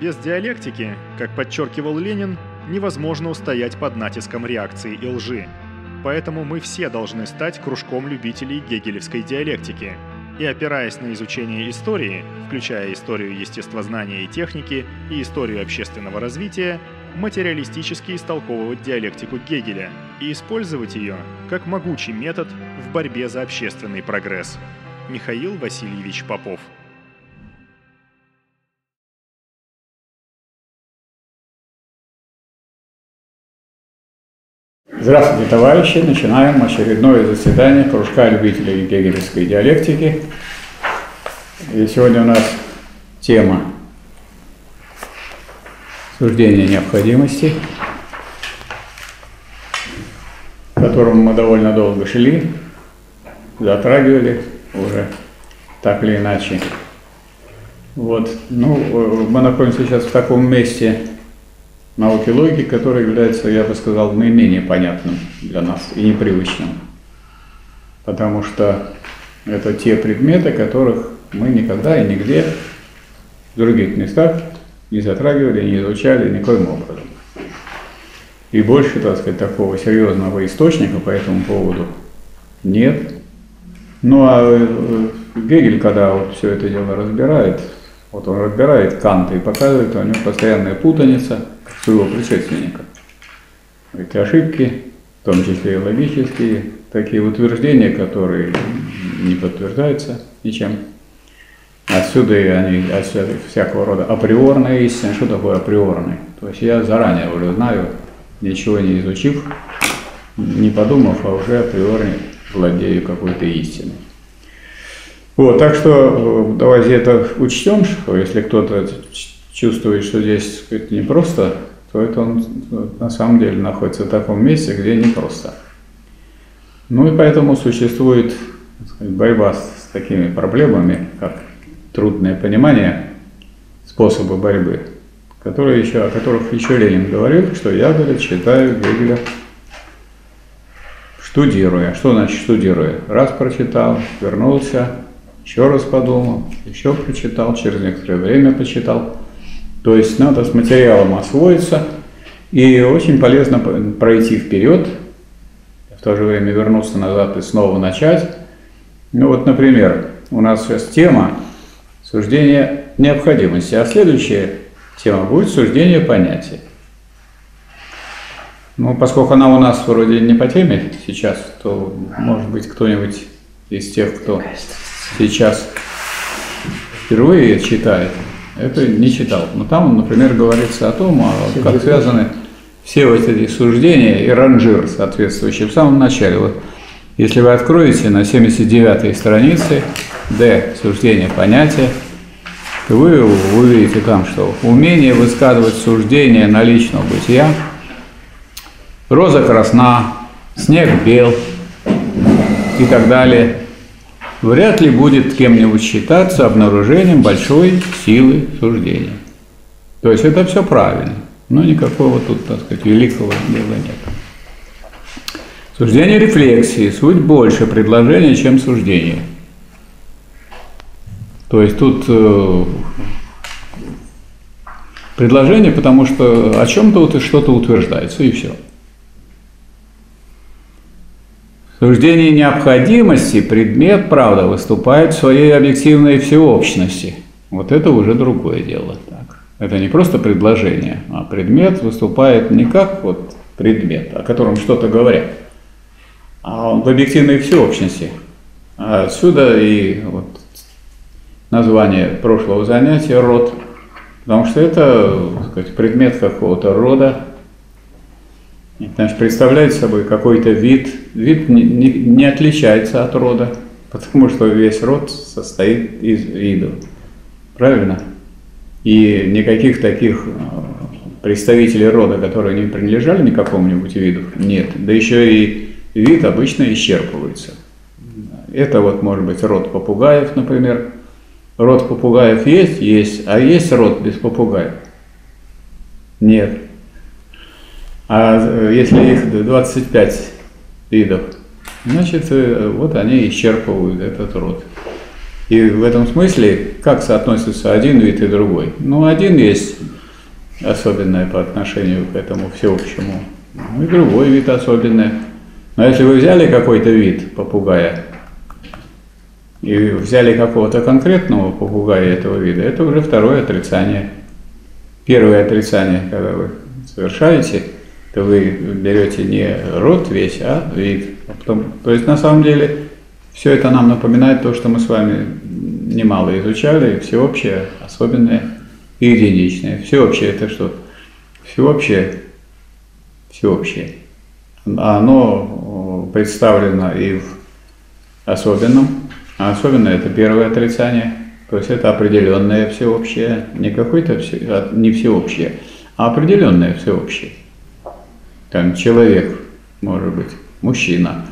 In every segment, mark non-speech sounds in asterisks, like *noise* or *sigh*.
Без диалектики, как подчеркивал Ленин, невозможно устоять под натиском реакции и лжи. Поэтому мы все должны стать кружком любителей гегелевской диалектики и, опираясь на изучение истории, включая историю естествознания и техники и историю общественного развития, материалистически истолковывать диалектику Гегеля и использовать ее как могучий метод в борьбе за общественный прогресс. Михаил Васильевич Попов Здравствуйте, товарищи! Начинаем очередное заседание кружка любителей гегелевской диалектики. И сегодня у нас тема суждения необходимости, к которому мы довольно долго шли, затрагивали уже так или иначе. Вот. Ну, мы находимся сейчас в таком месте, науки логики, который является, я бы сказал, наименее понятным для нас и непривычным. Потому что это те предметы, которых мы никогда и нигде в других местах не затрагивали, не изучали никоим образом. И больше, так сказать, такого серьезного источника по этому поводу нет. Ну а э, Гегель, когда вот все это дело разбирает, вот он разбирает Канта и показывает, у него постоянная путаница – своего предшественника. Эти ошибки, в том числе и логические, такие утверждения, которые не подтверждаются ничем. Отсюда и они, отсюда всякого рода априорная истина. Что такое априорный? То есть я заранее уже знаю, ничего не изучив, не подумав, а уже априорно владею какой-то истиной. Вот, так что э, давайте это учтем, что если кто-то чувствует, что здесь сказать, не просто то это он на самом деле находится в таком месте, где непросто. Ну и поэтому существует сказать, борьба с такими проблемами, как трудное понимание способа борьбы, которые еще, о которых еще Ленин говорил, что я, говорит, читаю Гегеля штудируя. Что значит штудируя? Раз прочитал, вернулся, еще раз подумал, еще прочитал, через некоторое время почитал – то есть надо с материалом освоиться и очень полезно пройти вперед, в то же время вернуться назад и снова начать. Ну вот, например, у нас сейчас тема суждения необходимости, а следующая тема будет суждение понятия. Ну, поскольку она у нас вроде не по теме сейчас, то, может быть, кто-нибудь из тех, кто сейчас впервые читает, это не читал. Но там, например, говорится о том, как связаны все вот эти суждения и ранжир соответствующий в самом начале. Вот, если вы откроете на 79-й странице D суждение понятия, то вы увидите там, что умение высказывать суждения на личного бытия, роза красна, снег бел и так далее – вряд ли будет кем-нибудь считаться обнаружением большой силы суждения. То есть это все правильно, но никакого тут, так сказать, великого дела нет. Суждение рефлексии. Суть больше предложения, чем суждение. То есть тут э, предложение, потому что о чем-то что-то утверждается, и все. Суждении необходимости предмет, правда, выступает в своей объективной всеобщности. Вот это уже другое дело. Так. Это не просто предложение, а предмет выступает не как вот предмет, о котором что-то говорят, а он в объективной всеобщности. А отсюда и вот название прошлого занятия «род», потому что это сказать, предмет какого-то рода, Значит, представляет собой какой-то вид. Вид не, не, не отличается от рода, *laughs* потому что весь род состоит из видов. Правильно? И никаких таких э, представителей рода, которые не принадлежали ни какому-нибудь виду, нет. Да еще и вид обычно исчерпывается. Это вот может быть род попугаев, например. Род попугаев есть? Есть. А есть род без попугаев? Нет. А э, если их 25 видов, значит, э, вот они исчерпывают этот род. И в этом смысле, как соотносится один вид и другой? Ну, один есть особенное по отношению к этому всеобщему. Ну и другой вид особенный. Но если вы взяли какой-то вид попугая и взяли какого-то конкретного попугая этого вида, это уже второе отрицание. Первое отрицание, когда вы совершаете, вы берете не род весь, а вид. А потом, то есть на самом деле все это нам напоминает то, что мы с вами немало изучали, всеобщее, особенное и единичное. Всеобщее это что? Всеобщее, всеобщее. Оно представлено и в особенном, а особенное это первое отрицание, то есть это определенное всеобщее, не какое-то все, а не всеобщее, а определенное всеобщее. Там человек, может быть, мужчина.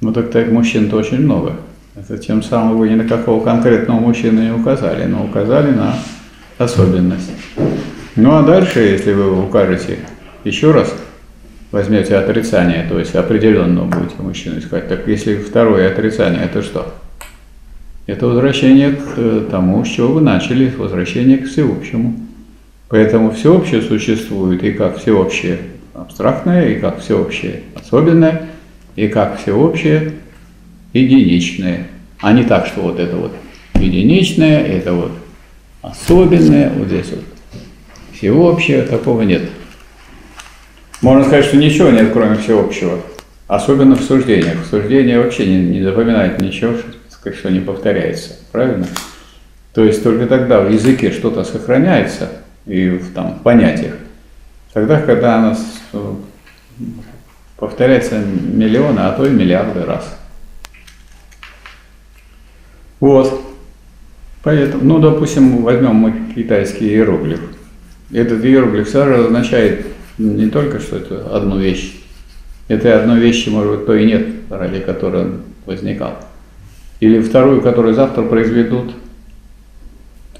Ну так так мужчин-то очень много. Это тем самым вы ни на какого конкретного мужчины не указали, но указали на особенность. Ну а дальше, если вы укажете еще раз, возьмете отрицание, то есть определенно будете мужчину искать, так если второе отрицание, это что? Это возвращение к э, тому, с чего вы начали, возвращение к всеобщему. Поэтому всеобщее существует и как всеобщее абстрактное, и как всеобщее особенное, и как всеобщее единичное. А не так, что вот это вот единичное, это вот особенное, вот здесь вот всеобщее, такого нет. Можно сказать, что ничего нет, кроме всеобщего. Особенно в суждениях. В суждении вообще не, не запоминает ничего, что, что не повторяется. Правильно? То есть только тогда в языке что-то сохраняется и в там, понятиях. Тогда, когда оно повторяется миллионы, а то и миллиарды раз. Вот. Поэтому, ну, допустим, возьмем мы китайский иероглиф. Этот иероглиф сразу означает не только, что это одну вещь. Этой одной вещи, может быть, то и нет, ради которой он возникал. Или вторую, которую завтра произведут.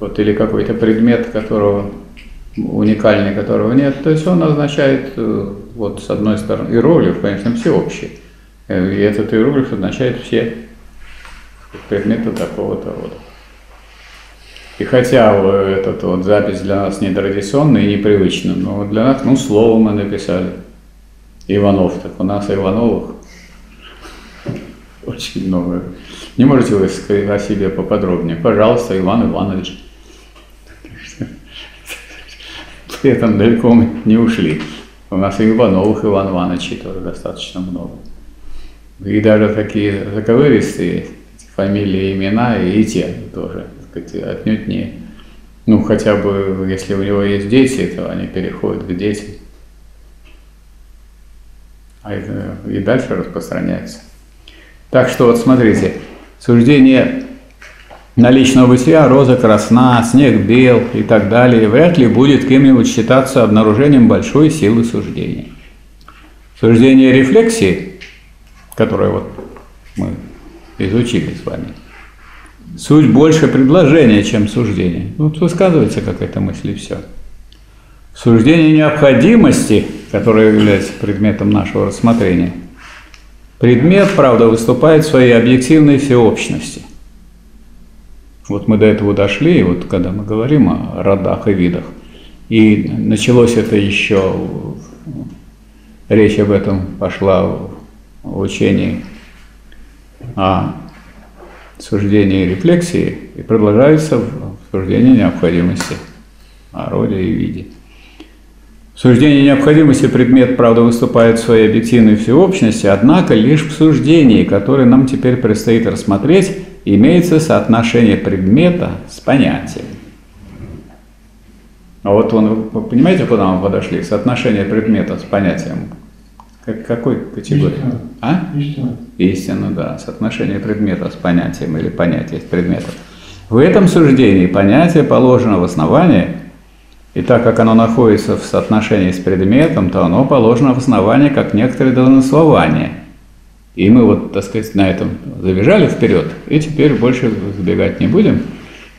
Вот, или какой-то предмет, которого уникальный, которого нет. То есть он означает, э, вот с одной стороны, иероглиф, конечно, всеобщий. Э, и этот иероглиф означает все предметы такого-то рода. И хотя эта вот запись для нас нетрадиционная и непривычная, но для нас, ну, слово мы написали. Иванов, так у нас Ивановых очень много. Не можете вы о себе поподробнее? Пожалуйста, Иван Иванович. При этом далеко не ушли. У нас и Ивановых Иван Ивановичей тоже достаточно много. И даже такие заковыристые фамилии, имена, и те тоже сказать, отнюдь не, ну, хотя бы, если у него есть дети, то они переходят к детям. А это и дальше распространяется. Так что вот смотрите, суждение наличного бытия, роза красна, снег бел и так далее, вряд ли будет кем-нибудь считаться обнаружением большой силы суждения. Суждение рефлексии, которое вот мы изучили с вами, Суть больше предложения, чем суждение. Вот высказывается какая-то мысль и все. Суждение необходимости, которое является предметом нашего рассмотрения, предмет, правда, выступает в своей объективной всеобщности. Вот мы до этого дошли, и вот когда мы говорим о родах и видах, и началось это еще, речь об этом пошла в учении о суждение и рефлексии и продолжается в суждении необходимости о роде и виде. В суждении необходимости предмет, правда, выступает в своей объективной всеобщности, однако лишь в суждении, которое нам теперь предстоит рассмотреть, имеется соотношение предмета с понятием. А вот он, вы понимаете, куда мы подошли? Соотношение предмета с понятием. Как, какой категории? Истина. А? Истина. Истина, да, соотношение предмета с понятием или понятие с предметом. В этом суждении понятие положено в основании, и так как оно находится в соотношении с предметом, то оно положено в основании как некоторое должнослование. И мы вот, так сказать, на этом забежали вперед, и теперь больше забегать не будем,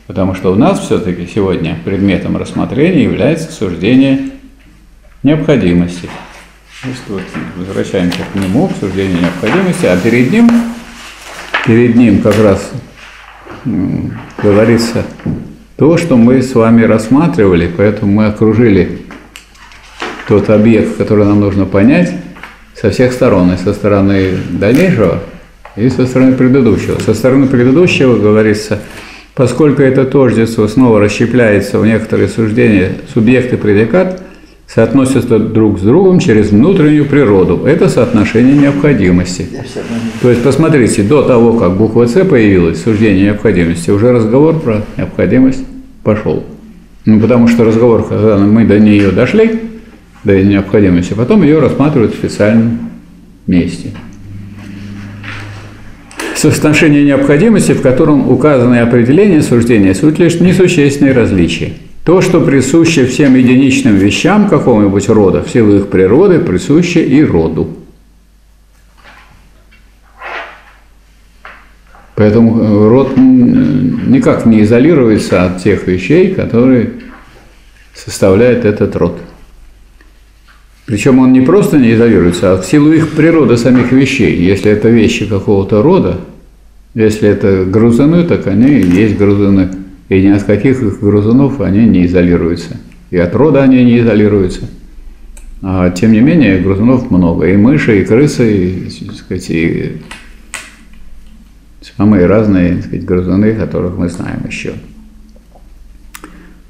потому что у нас все-таки сегодня предметом рассмотрения является суждение необходимости. Значит, вот возвращаемся к нему, обсуждению необходимости, а перед ним, перед ним как раз говорится то, что мы с вами рассматривали, поэтому мы окружили тот объект, который нам нужно понять со всех сторон, и со стороны дальнейшего, и со стороны предыдущего. Со стороны предыдущего говорится, поскольку это тождество снова расщепляется в некоторые суждения, субъект и предикат соотносятся друг с другом через внутреннюю природу. Это соотношение необходимости. То есть, посмотрите, до того, как буква С появилась, суждение необходимости, уже разговор про необходимость пошел. Ну, потому что разговор, когда мы до нее дошли, до необходимости, потом ее рассматривают в специальном месте. Соотношение необходимости, в котором указанные определения суждения суть лишь несущественные различия. То, что присуще всем единичным вещам какого-нибудь рода, в силу их природы, присуще и роду. Поэтому э, род никак не изолируется от тех вещей, которые составляют этот род. Причем он не просто не изолируется, а в силу их природы самих вещей. Если это вещи какого-то рода, если это грузины, так они и есть грузины. И ни от каких их грузунов они не изолируются. И от рода они не изолируются. А тем не менее, грузунов много. И мыши, и крысы, и, так сказать, и самые разные так сказать, грызуны, которых мы знаем еще.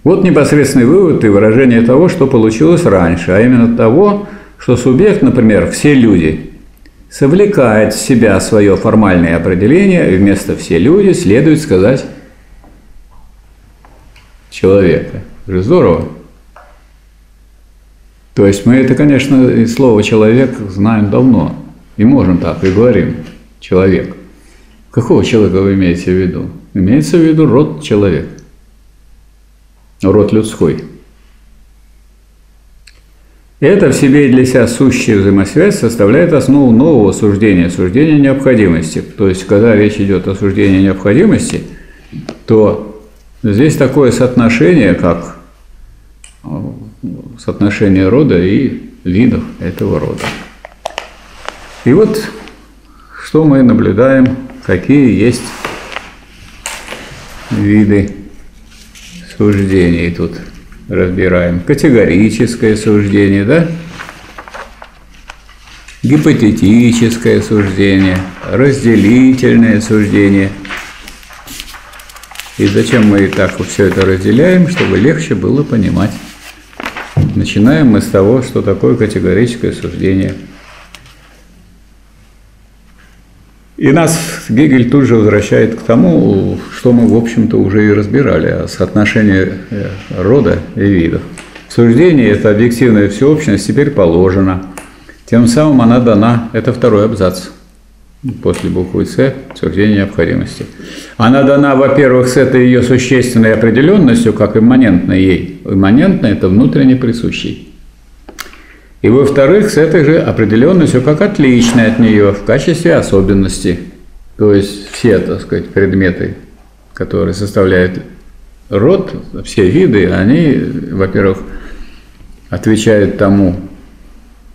Вот непосредственный вывод и выражение того, что получилось раньше, а именно того, что субъект, например, все люди, совлекает в себя свое формальное определение, и вместо «все люди» следует сказать «человека». Же здорово. То есть мы это, конечно, слово «человек» знаем давно, и можем так, и говорим «человек». Какого человека вы имеете в виду? Имеется в виду род человека род людской. Это в себе и для себя сущая взаимосвязь составляет основу нового суждения, суждения необходимости. То есть, когда речь идет о суждении необходимости, то здесь такое соотношение, как э, соотношение рода и видов этого рода. И вот что мы наблюдаем, какие есть виды суждений тут разбираем. Категорическое суждение, да? Гипотетическое суждение, разделительное суждение. И зачем мы так все это разделяем, чтобы легче было понимать. Начинаем мы с того, что такое категорическое суждение – И нас Гегель тут же возвращает к тому, что мы, в общем-то, уже и разбирали, о соотношении э, рода и видов. Суждение – это объективная всеобщность, теперь положена. Тем самым она дана, это второй абзац после буквы «С» суждение необходимости. Она дана, во-первых, с этой ее существенной определенностью, как имманентной ей. Имманентной – это внутренне присущий. И во-вторых, с этой же определенностью как отличной от нее в качестве особенности. То есть все, так сказать, предметы, которые составляют род, все виды, они, во-первых, отвечают тому,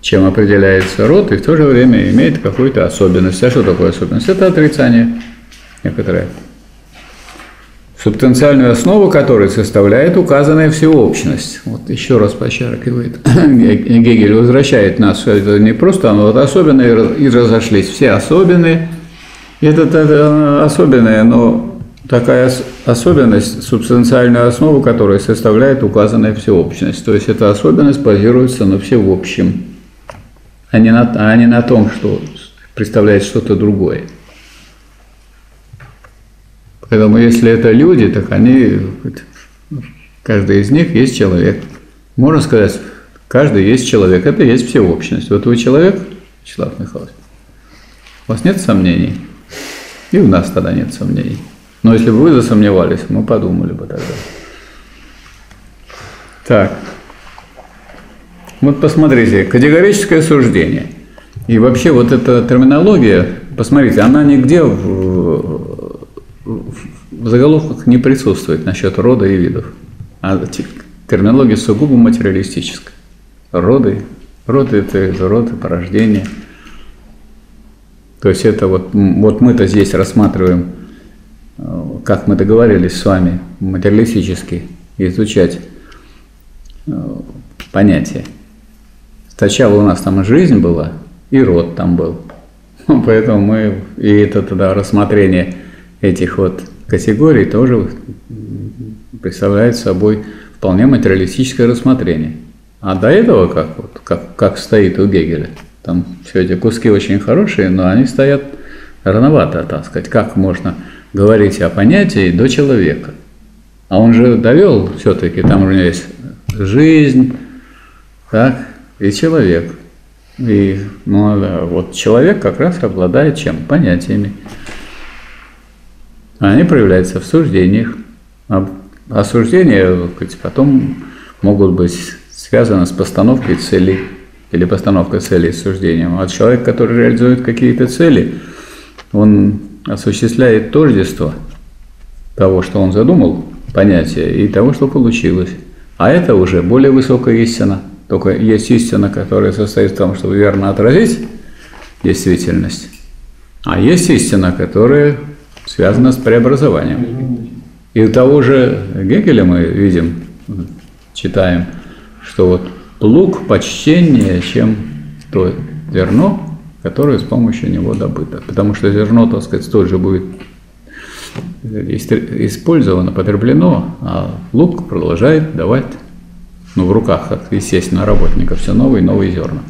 чем определяется род, и в то же время имеют какую-то особенность. А что такое особенность? Это отрицание некоторое субстанциальную основу которой составляет указанная всеобщность. Вот еще раз подчеркивает, *coughs* Гегель возвращает нас, это не просто, оно вот особенные и разошлись, все особенные. Это, это особенное, но такая особенность, субстанциальную основу которой составляет указанная всеобщность. То есть эта особенность базируется на всеобщем, а не на, а не на том, что представляет что-то другое. Поэтому если это люди, так они, каждый из них есть человек. Можно сказать, каждый есть человек, это есть всеобщность. Вот вы человек, Вячеслав Михайлович, у вас нет сомнений? И у нас тогда нет сомнений. Но если бы вы засомневались, мы подумали бы тогда. Так. Вот посмотрите, категорическое суждение. И вообще вот эта терминология, посмотрите, она нигде в, в заголовках не присутствует насчет рода и видов, а терминология сугубо материалистическая. Роды, роды – это роды, порождение. То есть это вот, вот мы-то здесь рассматриваем э, как мы договорились с вами, материалистически изучать э, понятия. Сначала у нас там жизнь была, и род там был. *laughs* Поэтому мы, и это тогда рассмотрение этих вот категорий тоже представляет собой вполне материалистическое рассмотрение. А до этого как, вот, как, как стоит у Гегеля? Там все эти куски очень хорошие, но они стоят рановато, так сказать. Как можно говорить о понятии до человека? А он же довел все-таки, там у него есть жизнь, так, и человек. И ну, да, вот человек как раз обладает чем? Понятиями. Они проявляются в суждениях. Суждения сказать, потом могут быть связаны с постановкой целей или постановкой целей суждением. А человек, который реализует какие-то цели, он осуществляет тождество того, что он задумал, понятие, и того, что получилось. А это уже более высокая истина. Только есть истина, которая состоит в том, чтобы верно отразить действительность, а есть истина, которая связана с преобразованием. И у того же Гегеля мы видим, читаем, что вот плуг почтеннее, чем то зерно, которое с помощью него добыто. Потому что зерно, так сказать, тоже будет использовано, потреблено, а лук продолжает давать ну, в руках, как, естественно, работника, все новые и новые зерна.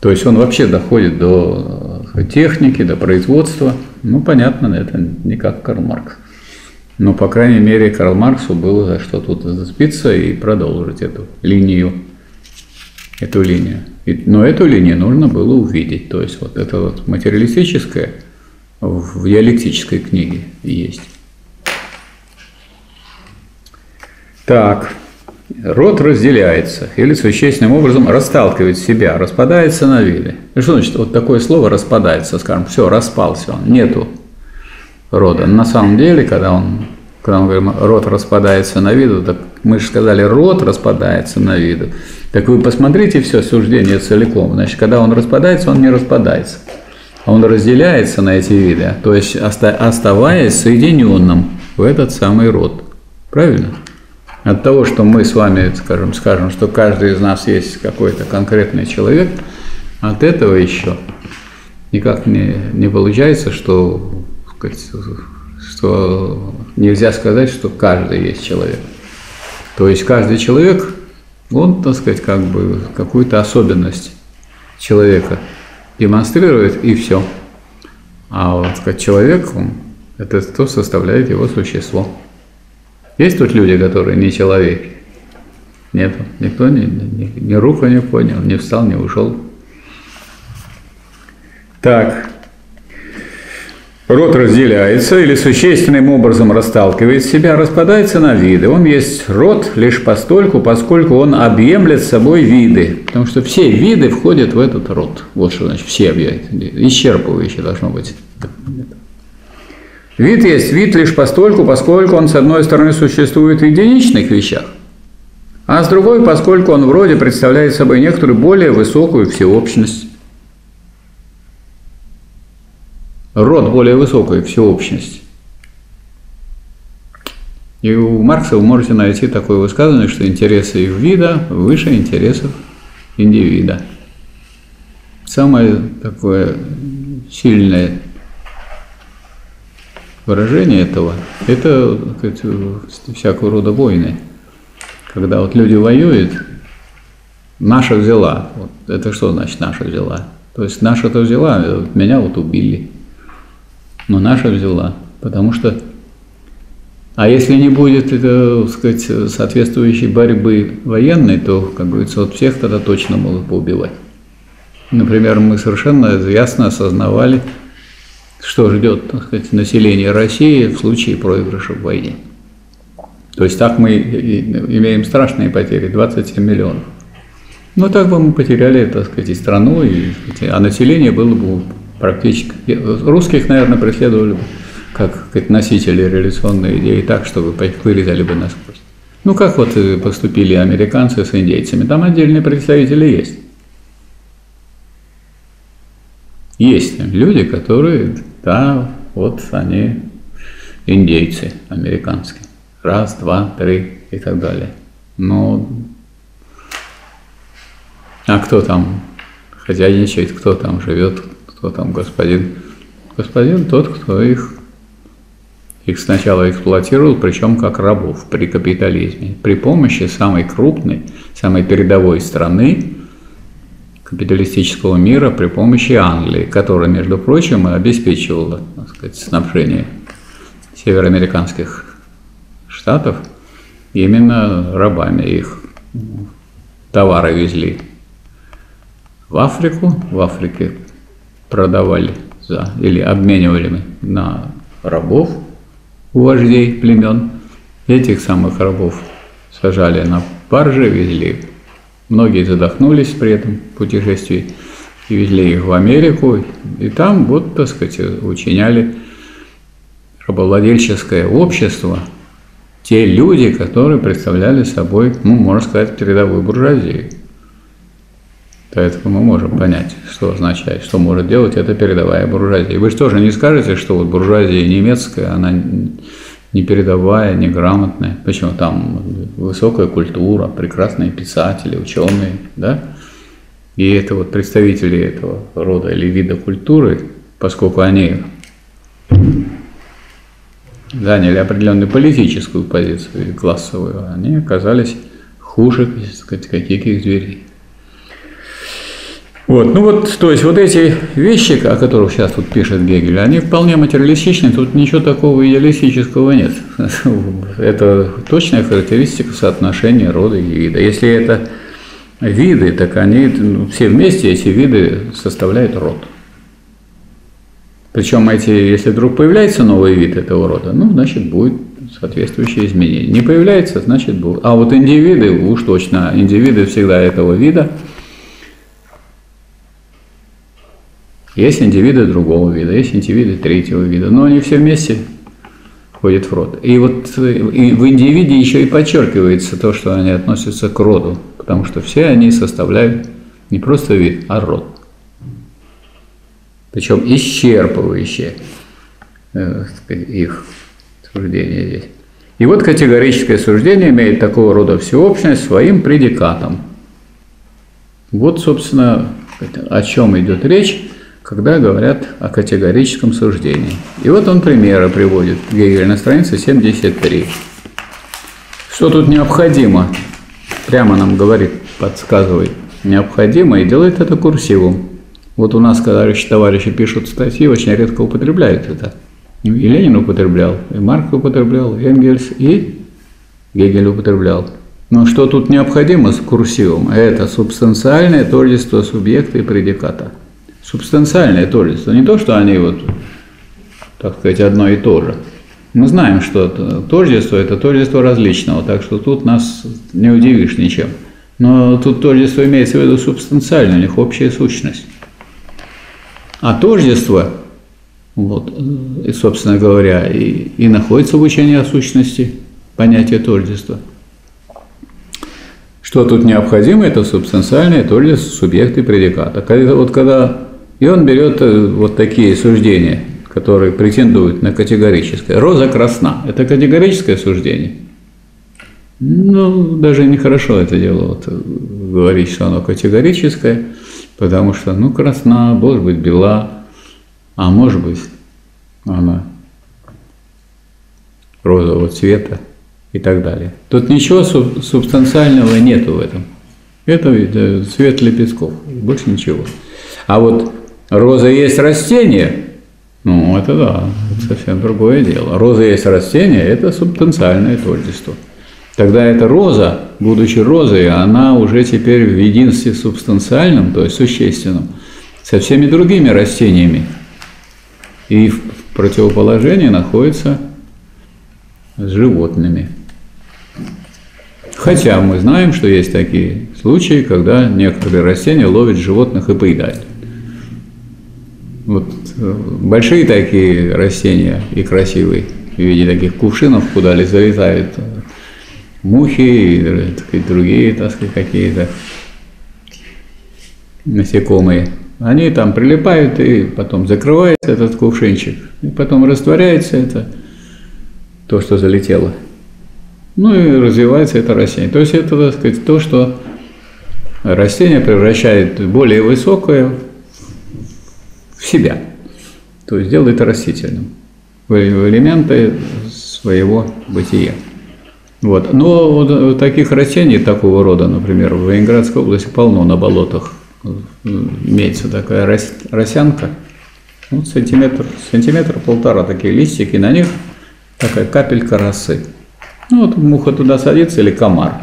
То есть он вообще доходит до техники, до производства. Ну, понятно, это не как Карл Маркс. Но, по крайней мере, Карл Марксу было за что тут зацепиться и продолжить эту линию. Эту линию. Но эту линию нужно было увидеть. То есть вот это вот материалистическое в диалектической книге есть. Так, род разделяется или существенным образом расталкивает себя, распадается на виды. И что значит вот такое слово распадается, скажем, все, распался он, нету рода. На самом деле, когда он, когда мы говорим, род распадается на виду, так мы же сказали, род распадается на виду. Так вы посмотрите все суждение целиком. Значит, когда он распадается, он не распадается. Он разделяется на эти виды, то есть оставаясь соединенным в этот самый род. Правильно? От того, что мы с вами, скажем, скажем, что каждый из нас есть какой-то конкретный человек, от этого еще никак не, не получается, что, что нельзя сказать, что каждый есть человек. То есть каждый человек, он, так сказать, как бы какую-то особенность человека демонстрирует, и все. А вот как человек, он, это то составляет его существо. Есть тут люди, которые не человеки? Нет, никто ни, ни, ни руку не понял, не встал, не ушел. Так, род разделяется или существенным образом расталкивает себя, распадается на виды. Он есть род лишь постольку, поскольку он объемлет собой виды. Потому что все виды входят в этот род. Вот что значит все исчерпывающие должно быть. Вид есть вид лишь постольку, поскольку он, с одной стороны, существует в единичных вещах, а с другой, поскольку он вроде представляет собой некоторую более высокую всеобщность. Род более высокой всеобщность. И у Маркса вы можете найти такое высказывание, что интересы вида выше интересов индивида. Самое такое сильное выражение этого, это сказать, всякого рода войны. Когда вот люди воюют, наша взяла. Вот это что значит наша взяла? То есть наша-то взяла, меня вот убили. Но наша взяла. Потому что а если не будет это, сказать, соответствующей борьбы военной, то, как говорится, вот всех тогда точно могут поубивать. Например, мы совершенно ясно осознавали, что ждет так сказать, население России в случае проигрыша в войне. То есть так мы имеем страшные потери, 27 миллионов. Ну так бы мы потеряли, так сказать, и страну, и, а население было бы практически... Русских, наверное, преследовали бы как, как носители революционной идеи так, чтобы вырезали бы насквозь. Ну как вот поступили американцы с индейцами, там отдельные представители есть. Есть люди, которые, да, вот они индейцы американские. Раз, два, три и так далее. Но а кто там хозяйничает, кто там живет, кто там господин? Господин тот, кто их, их сначала эксплуатировал, причем как рабов при капитализме, при помощи самой крупной, самой передовой страны капиталистического мира при помощи Англии, которая, между прочим, обеспечивала так сказать, снабжение североамериканских штатов именно рабами. Их товары везли в Африку, в Африке продавали за, или обменивали на рабов у вождей племен. Этих самых рабов сажали на баржи, везли. Многие задохнулись при этом путешествии и везли их в Америку. И там вот, так сказать, учиняли рабовладельческое общество, те люди, которые представляли собой, ну, можно сказать, передовую буржуазию. Поэтому мы можем понять, что означает, что может делать эта передовая буржуазия. Вы же тоже не скажете, что вот буржуазия немецкая, она не передовая, не грамотная. Почему? Там высокая культура, прекрасные писатели, ученые, да? И это вот представители этого рода или вида культуры, поскольку они заняли определенную политическую позицию классовую, они оказались хуже, сказать, каких зверей. Вот, ну вот, то есть вот эти вещи, о которых сейчас тут пишет Гегель, они вполне материалистичны, тут ничего такого идеалистического нет. *laughs* Это точная характеристика соотношения рода и вида. Если это виды, так они ну, все вместе, эти виды составляют род. Причем эти, если вдруг появляется новый вид этого рода, ну, значит, будет соответствующее изменение. Не появляется, значит, будет. А вот индивиды, уж точно, индивиды всегда этого вида – Есть индивиды другого вида, есть индивиды третьего вида, но они все вместе входят в род. И вот и в индивиде еще и подчеркивается то, что они относятся к роду, потому что все они составляют не просто вид, а род. Причем исчерпывающие э, их суждение здесь. И вот категорическое суждение имеет такого рода всеобщность своим предикатом. Вот, собственно, о чем идет речь когда говорят о категорическом суждении. И вот он примеры приводит, Гегель на странице 73. Что тут необходимо? Прямо нам говорит, подсказывает. Необходимо и делает это курсивом. Вот у нас, когда товарищи, пишут статьи, очень редко употребляют это. И Ленин употреблял, и Марк употреблял, и Энгельс, и Гегель употреблял. Но что тут необходимо с курсивом? Это субстанциальное тождество субъекта и предиката – субстанциальное тождество, не то, что они вот, так сказать, одно и то же. Мы знаем, что тождество – это тождество различного, так что тут нас не удивишь ничем. Но тут тождество имеется в виду субстанциальное, у них общая сущность. А тождество, вот, и, собственно говоря, и, и находится в учении о сущности, понятие тождества. Что тут необходимо, это субстанциальное тождество субъекта и предиката. Вот когда и он берет э, вот такие суждения, которые претендуют на категорическое. Роза красна – это категорическое суждение. Ну, даже нехорошо это дело вот, э, говорить, что оно категорическое, потому что, ну, красна, может быть, бела, а может быть, она розового цвета и так далее. Тут ничего субстанциального нету в этом. Это э, цвет лепестков, больше ничего. А вот Роза есть растение, ну, это да, это совсем другое дело. Роза есть растение, это субстанциальное тождество. Тогда эта роза, будучи розой, она уже теперь в единстве субстанциальном, то есть существенном, со всеми другими растениями. И в противоположении находится с животными. Хотя мы знаем, что есть такие случаи, когда некоторые растения ловят животных и поедают. Вот э, большие такие растения и красивые, в виде таких кувшинов, куда ли залетают э, мухи и так сказать, другие, так сказать, какие-то насекомые. Они там прилипают и потом закрывается этот кувшинчик, и потом растворяется это, то, что залетело. Ну и развивается это растение. То есть это, так сказать, то, что растение превращает более высокое в себя. То есть делает растительным. В элементы своего бытия. Вот. Но вот таких растений такого рода, например, в Ленинградской области полно на болотах. Имеется такая росянка, ну, сантиметр, сантиметр полтора такие листики, на них такая капелька росы. Ну, вот муха туда садится или комар.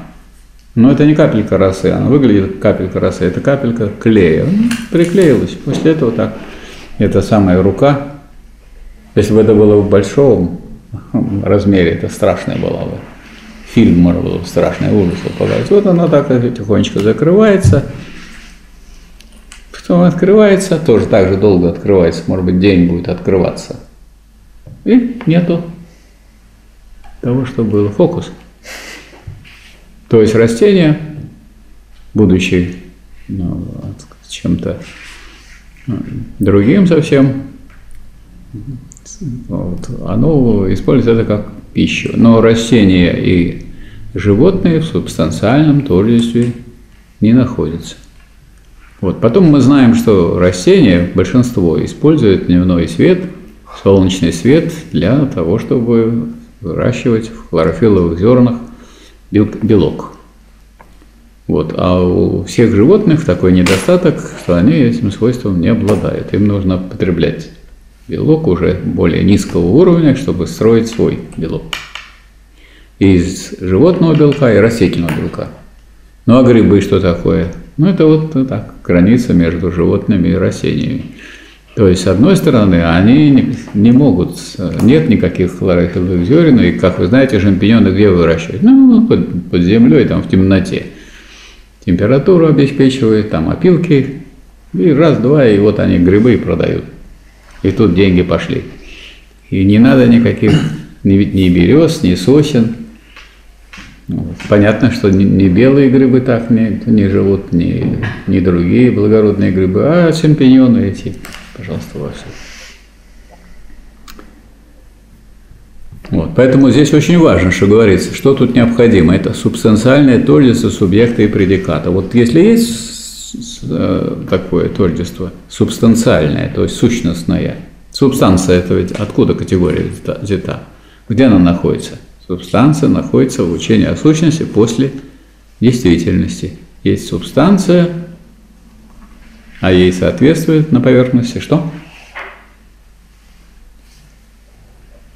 Но это не капелька росы, она выглядит капелька росы, это капелька клея. Ну, приклеилась. После этого так, эта самая рука, если бы это было в большом размере, это страшное было бы фильм можно было страшный ужас показать. Вот она так тихонечко закрывается, потом открывается, тоже так же долго открывается, может быть, день будет открываться. И нету того, что было. Фокус. То есть растение, будучи ну, чем-то другим совсем, вот, оно использует это как пищу. Но растения и животные в субстанциальном тождестве не находятся. Вот. Потом мы знаем, что растения, большинство, используют дневной свет, солнечный свет для того, чтобы выращивать в хлорофилловых зернах белок. Вот. А у всех животных такой недостаток, что они этим свойством не обладают. Им нужно потреблять белок уже более низкого уровня, чтобы строить свой белок. Из животного белка и растительного белка. Ну а грибы что такое? Ну это вот так, граница между животными и растениями. То есть, с одной стороны, они не, могут, нет никаких хлорофилловых зерен, и, как вы знаете, шампиньоны где выращивают? Ну, под, под землей, там, в темноте. Температуру обеспечивают, там, опилки, и раз-два, и вот они грибы продают. И тут деньги пошли. И не надо никаких ни, ни берез, ни сосен. Понятно, что не белые грибы так не, не живут, не, не другие благородные грибы, а шампиньоны эти, пожалуйста, во Вот. Поэтому здесь очень важно, что говорится, что тут необходимо. Это субстанциальное тождество субъекта и предиката. Вот если есть Э, такое тождество, субстанциальное, то есть сущностное. Субстанция – это ведь откуда категория взята? Где она находится? Субстанция находится в учении о сущности после действительности. Есть субстанция, а ей соответствует на поверхности что?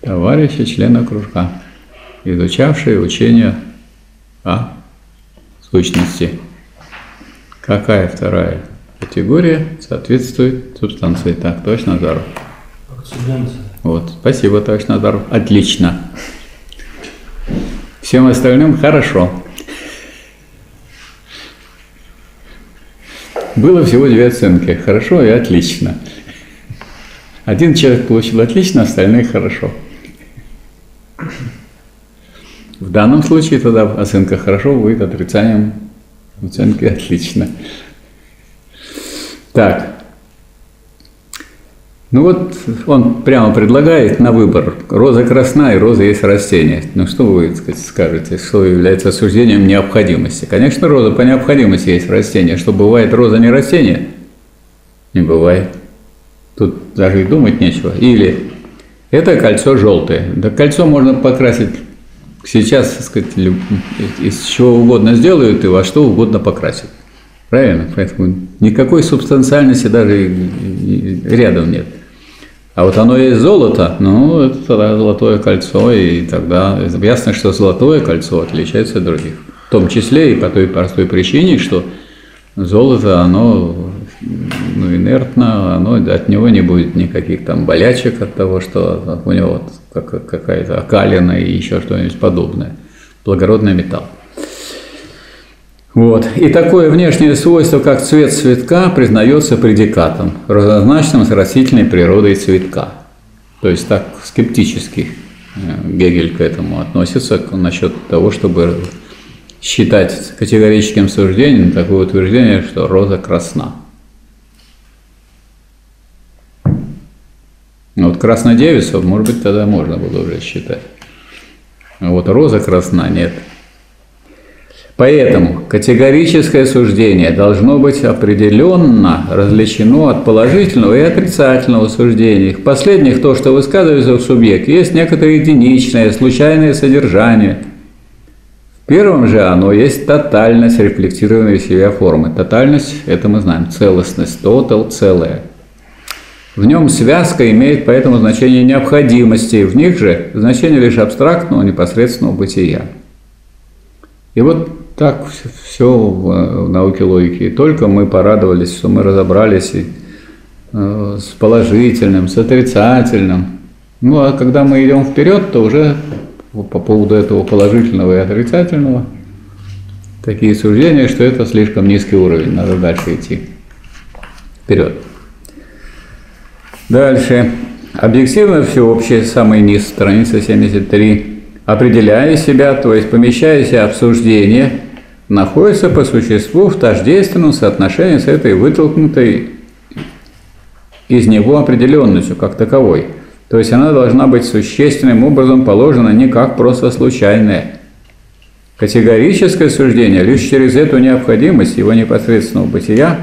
Товарищи, члены кружка, изучавшие учение о сущности. Какая вторая категория соответствует субстанции? Так, точно, Назаров? Вот, спасибо, товарищ Назаров. Отлично. Всем остальным хорошо. Было всего две оценки. Хорошо и отлично. Один человек получил отлично, остальные хорошо. В данном случае тогда оценка хорошо будет отрицанием Оценки отлично. Так. Ну вот он прямо предлагает на выбор. Роза красная и роза есть растение. Ну что вы сказать, скажете, что является осуждением необходимости? Конечно, роза по необходимости есть растение. Что бывает роза не растение? Не бывает. Тут даже и думать нечего. Или это кольцо желтое. Да кольцо можно покрасить сейчас, так сказать, из чего угодно сделают и во что угодно покрасят. Правильно? Поэтому никакой субстанциальности даже рядом нет. А вот оно есть золото, ну, это тогда золотое кольцо, и тогда ясно, что золотое кольцо отличается от других. В том числе и по той простой причине, что золото, оно ну, инертно, оно, от него не будет никаких там болячек от того, что у него вот какая-то окалина и еще что-нибудь подобное. Благородный металл. Вот. И такое внешнее свойство, как цвет цветка, признается предикатом, равнозначным с растительной природой цветка. То есть так скептически э, Гегель к этому относится насчет того, чтобы считать категорическим суждением такое утверждение, что роза красна. Ну, вот краснодевицу, может быть, тогда можно было уже считать. А вот роза красна нет. Поэтому категорическое суждение должно быть определенно различено от положительного и отрицательного суждения. В последних то, что высказывается в субъекте, есть некоторое единичное, случайное содержание. В первом же оно есть тотальность рефлектированной в себя формы. Тотальность – это мы знаем, целостность, total – целое. В нем связка имеет поэтому значение необходимости, в них же значение лишь абстрактного непосредственного бытия. И вот так все в науке логики. И только мы порадовались, что мы разобрались и, э, с положительным, с отрицательным. Ну а когда мы идем вперед, то уже по поводу этого положительного и отрицательного такие суждения, что это слишком низкий уровень, надо дальше идти. Вперед. Дальше. Объективно всеобщее, самый низ, страница 73 определяя себя, то есть помещая себя в суждение, находится по существу в тождественном соотношении с этой вытолкнутой из него определенностью как таковой. То есть она должна быть существенным образом положена не как просто случайное. Категорическое суждение лишь через эту необходимость его непосредственного бытия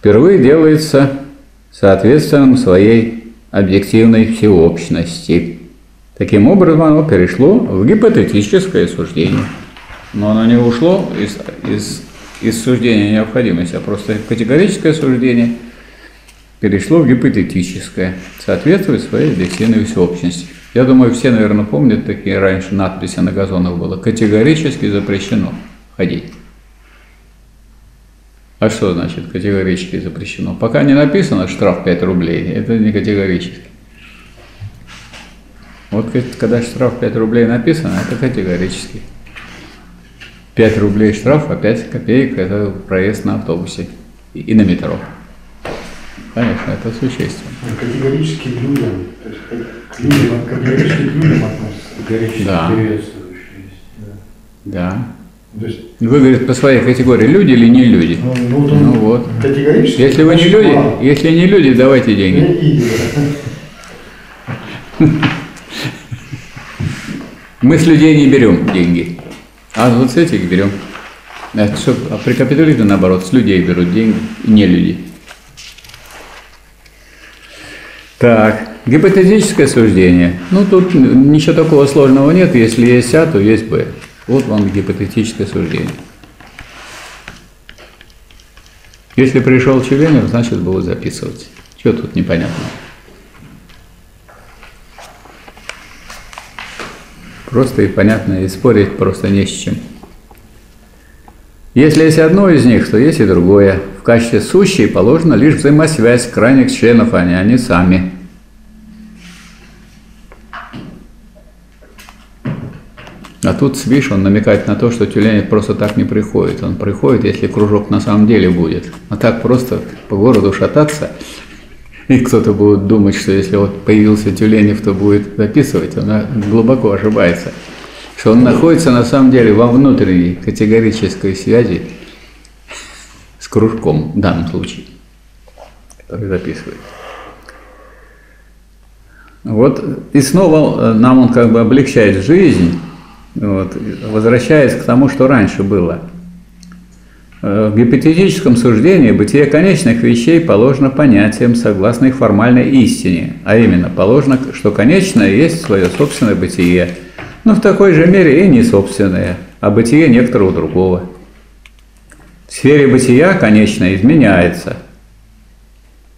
впервые делается соответственным своей объективной всеобщности. Таким образом, оно перешло в гипотетическое суждение. Но оно не ушло из, из, из суждения необходимости, а просто категорическое суждение перешло в гипотетическое, соответствует своей объективной всеобщности. Я думаю, все, наверное, помнят такие раньше надписи на газонах было. Категорически запрещено ходить. А что значит категорически запрещено? Пока не написано штраф 5 рублей, это не категорически. Вот когда штраф 5 рублей написано, это категорически. 5 рублей штраф, а 5 копеек – это проезд на автобусе и на метро. Конечно, это существенно. А категорически к людям, то есть к людям, категорически к людям относятся. Категорически да. Да. да. Есть... Вы, говорите, по своей категории люди или не люди? Ну, ну, ну вот. Категорически. Если вы не люди, если не люди, давайте деньги. Мы с людей не берем деньги, а вот с этих берем. А, а при капитализме наоборот, с людей берут деньги, не люди. Так, гипотетическое суждение. Ну, тут ничего такого сложного нет. Если есть А, то есть Б. Вот вам гипотетическое суждение. Если пришел Чевенев, значит будут записывать. Что тут непонятного? Просто и понятно, и спорить просто не с чем. Если есть одно из них, то есть и другое. В качестве сущей положена лишь взаимосвязь крайних членов, а не они сами. А тут, видишь, он намекает на то, что тюлень просто так не приходит. Он приходит, если кружок на самом деле будет. А так просто по городу шататься – и кто-то будет думать, что если вот появился Тюленев, то будет записывать, он глубоко ошибается. Что он находится на самом деле во внутренней категорической связи с кружком в данном случае, который записывает. Вот, и снова нам он как бы облегчает жизнь, вот, возвращаясь к тому, что раньше было – Э, в гипотетическом суждении бытие конечных вещей положено понятиям, согласно их формальной истине, а именно положено, что конечное есть свое собственное бытие, но в такой же мере и не собственное, а бытие некоторого другого. В сфере бытия конечное изменяется,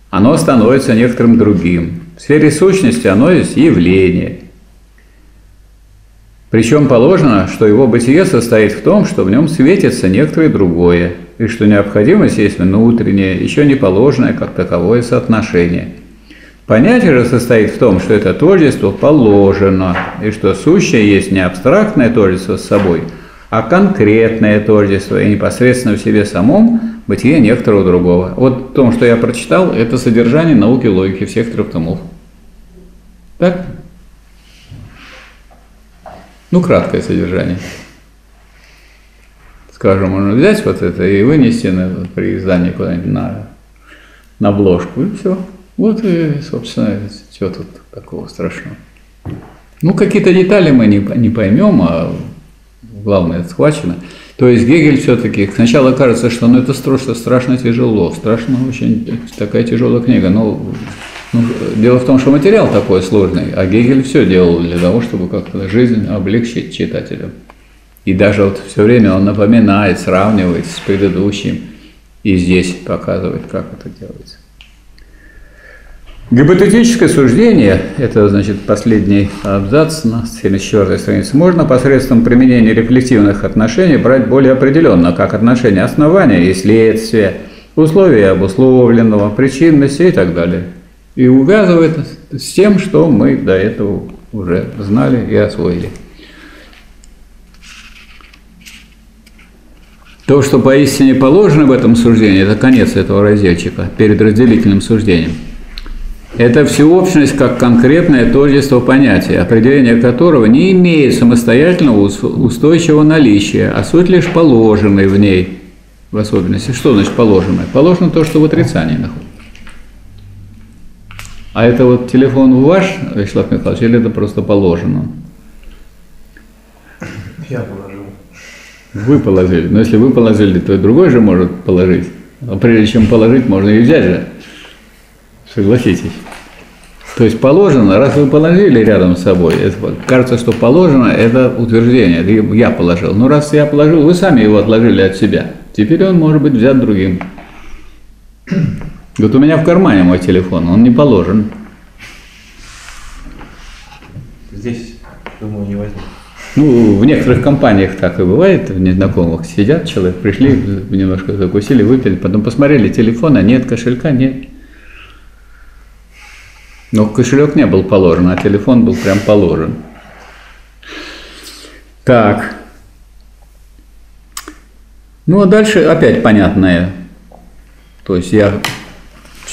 оно становится некоторым другим. В сфере сущности оно есть явление – причем положено, что его бытие состоит в том, что в нем светится некоторое другое, и что необходимость есть внутреннее, еще не положенное как таковое соотношение. Понятие же состоит в том, что это тождество положено, и что сущее есть не абстрактное тождество с собой, а конкретное тождество, и непосредственно в себе самом бытие некоторого другого. Вот в том, что я прочитал, это содержание науки логики всех трех томов. Так? Ну, краткое содержание. Скажем, можно взять вот это и вынести на, при издании куда-нибудь на, на обложку, и все. Вот и, собственно, что тут такого страшного. Ну, какие-то детали мы не, не поймем, а главное схвачено. То есть Гегель все-таки сначала кажется, что ну, это страшно, страшно тяжело, страшно очень такая тяжелая книга. Но ну, дело в том, что материал такой сложный, а Гегель все делал для того, чтобы как-то жизнь облегчить читателям. И даже вот все время он напоминает, сравнивает с предыдущим, и здесь показывает, как это делается. Гипотетическое суждение, это значит последний абзац на 74 странице, можно посредством применения рефлективных отношений брать более определенно, как отношение основания и следствия, условия обусловленного, причинности и так далее. И увязывает с тем, что мы до этого уже знали и освоили. То, что поистине положено в этом суждении, это конец этого разделчика перед разделительным суждением – это всеобщность как конкретное тождество понятия, определение которого не имеет самостоятельного устойчивого наличия, а суть лишь положенной в ней в особенности. Что значит положенное? Положено то, что в отрицании находится. А это вот телефон ваш, Вячеслав Михайлович, или это просто положено? Я положил. Вы положили. Но если вы положили, то и другой же может положить. А прежде чем положить, можно и взять же. Согласитесь. То есть положено, раз вы положили рядом с собой, это, кажется, что положено, это утверждение, это я положил. Но раз я положил, вы сами его отложили от себя. Теперь он может быть взят другим. Вот у меня в кармане мой телефон, он не положен. Здесь, думаю, не возьму. Ну, в некоторых компаниях так и бывает, в незнакомых сидят человек, пришли, немножко закусили, выпили, потом посмотрели телефон, а нет кошелька, нет. Но кошелек не был положен, а телефон был прям положен. Так. Ну а дальше опять понятное. То есть я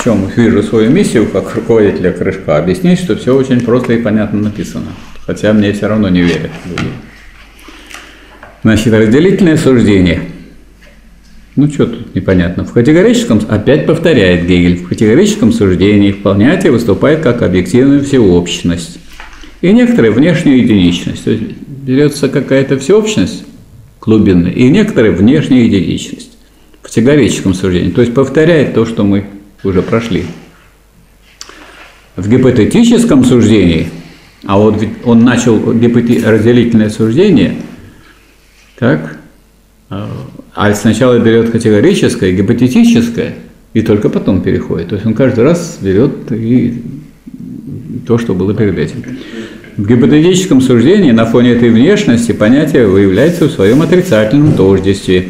чем вижу свою миссию как руководителя крышка, объяснить, что все очень просто и понятно написано. Хотя мне все равно не верят люди. Значит, разделительное суждение – ну, что тут непонятно. В категорическом, опять повторяет Гегель, в категорическом суждении понятие выступает как объективная всеобщность и некоторая внешняя единичность. То есть берется какая-то всеобщность глубинная и некоторая внешняя единичность в категорическом суждении. То есть повторяет то, что мы уже прошли. В гипотетическом суждении, а вот он начал разделительное суждение, так, а, а сначала берет категорическое, гипотетическое, и только потом переходит. То есть он каждый раз берет и то, что было перед этим. В гипотетическом суждении на фоне этой внешности понятие выявляется в своем отрицательном тождестве.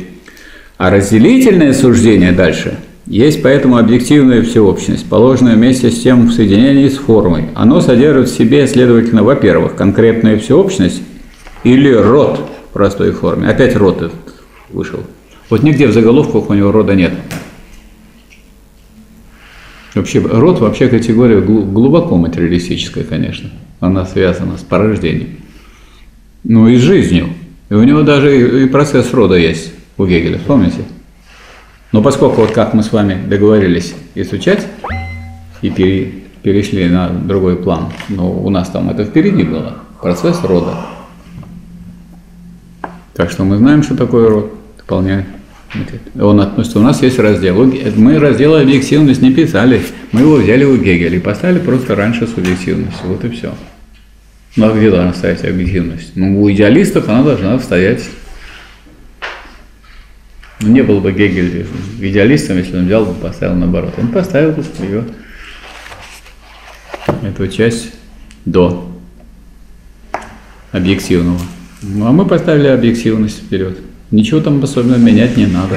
А разделительное суждение дальше есть поэтому объективная всеобщность, положенная вместе с тем в соединении с формой. Оно содержит в себе, следовательно, во-первых, конкретную всеобщность или род в простой форме. Опять род этот вышел. Вот нигде в заголовках у него рода нет. Вообще, род вообще категория глубоко материалистическая, конечно. Она связана с порождением. Ну и с жизнью. И у него даже и процесс рода есть у Гегеля, помните? Но поскольку вот как мы с вами договорились изучать и пере, перешли на другой план, но у нас там это впереди было, процесс рода. Так что мы знаем, что такое род, вполне он относится, у нас есть раздел. Мы раздел объективность не писали, мы его взяли у Гегеля и поставили просто раньше субъективность. Вот и все. А где должна стоять объективность? Ну, у идеалистов она должна стоять. Ну, не был бы Гегель идеалистом, если он взял бы поставил наоборот. Он поставил бы ее, эту часть до объективного. Ну, а мы поставили объективность вперед. Ничего там особенно менять не надо.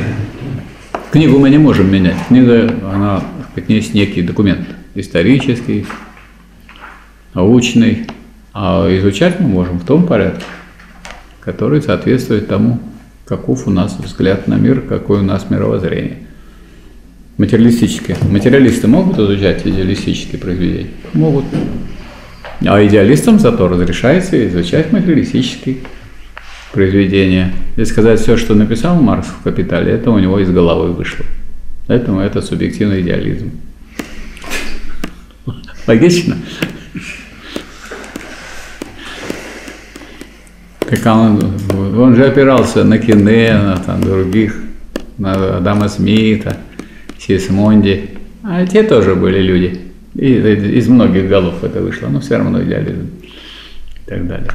Книгу мы не можем менять. Книга, она, как есть некий документ исторический, научный, а изучать мы можем в том порядке, который соответствует тому, каков у нас взгляд на мир, какое у нас мировоззрение. Материалистические. Материалисты могут изучать идеалистические произведения? Могут. А идеалистам зато разрешается изучать материалистические произведения. И сказать все, что написал Маркс в «Капитале», это у него из головы вышло. Поэтому это субъективный идеализм. Логично? Так он, же опирался на Кине, на там, других, на Адама Смита, Сисмонди. А те тоже были люди. И из многих голов это вышло, но все равно идеализм и так далее.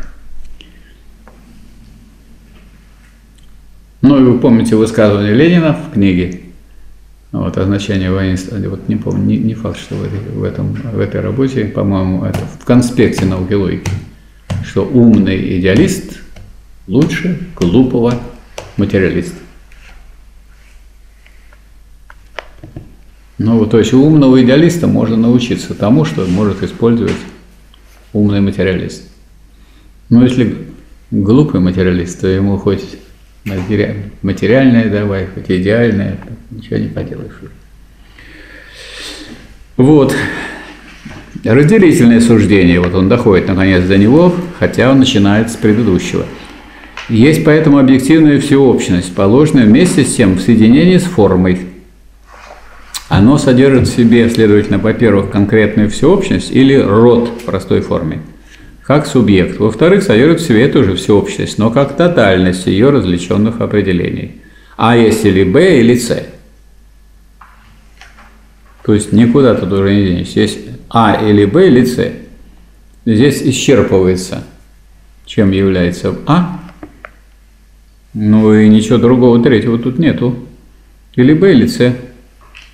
Ну и вы помните высказывание Ленина в книге вот, о значении воинства. Вот не помню, не, не факт, что в, в, этом, в этой работе, по-моему, это в конспекте науки логики, что умный идеалист лучше глупого материалиста. Ну, то есть у умного идеалиста можно научиться тому, что может использовать умный материалист. Но если глупый материалист, то ему хоть материальное давай, хоть идеальное, ничего не поделаешь. Вот. Разделительное суждение, вот он доходит наконец до него, хотя он начинает с предыдущего. Есть поэтому объективная всеобщность, положенная вместе с тем в соединении с формой. Оно содержит в себе, следовательно, во-первых, конкретную всеобщность или род в простой форме – как субъект. Во-вторых, содержит в себе эту же всеобщность, но как тотальность ее различенных определений. А есть или Б, или С. То есть никуда тут уже не денешься. Есть А или Б, или С. Здесь исчерпывается, чем является А. Ну и ничего другого третьего тут нету. Или Б, или С.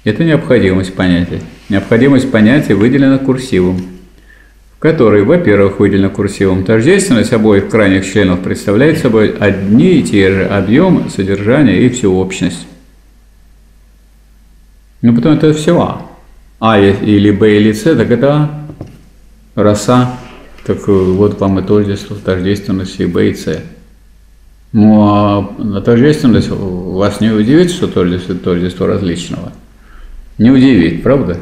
Это необходимость понятия. Необходимость понятия выделена курсивом который, во-первых, выделена курсивом тождественность обоих крайних членов представляет собой одни и те же объемы, содержание и всеобщность. Ну, потом это все А. А или Б или С, так это А. Роса. Так э, вот вам и тождество тождественности Б и С. Ну, а тождественность вас не удивит, что тождество различного? Не удивит, правда?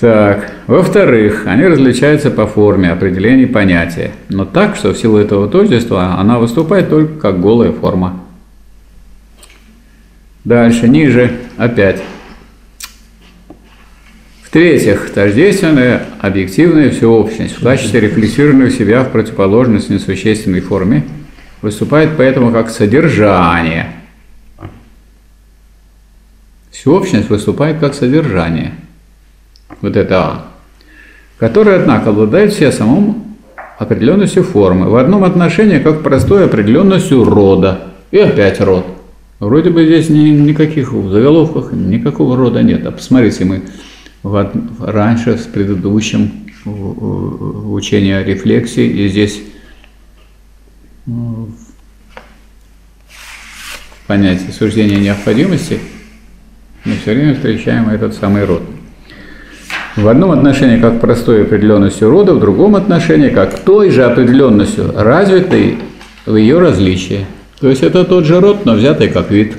Так, во-вторых, они различаются по форме определений понятия, но так, что в силу этого тождества она выступает только как голая форма. Дальше, ниже, опять. В-третьих, тождественная объективная всеобщность в качестве рефлексированной себя в противоположность несущественной форме выступает поэтому как содержание. Всеобщность выступает как содержание – вот это А, который, однако, обладает все самым определенностью формы, в одном отношении как простой определенностью рода. И опять род. Вроде бы здесь ни, никаких в заголовках никакого рода нет. А посмотрите, мы в, раньше с предыдущим в, в учении о рефлексии, и здесь ну, понятие суждения необходимости, мы все время встречаем этот самый род. В одном отношении как простой определенностью рода, в другом отношении как той же определенностью, развитой в ее различии. То есть это тот же род, но взятый как вид.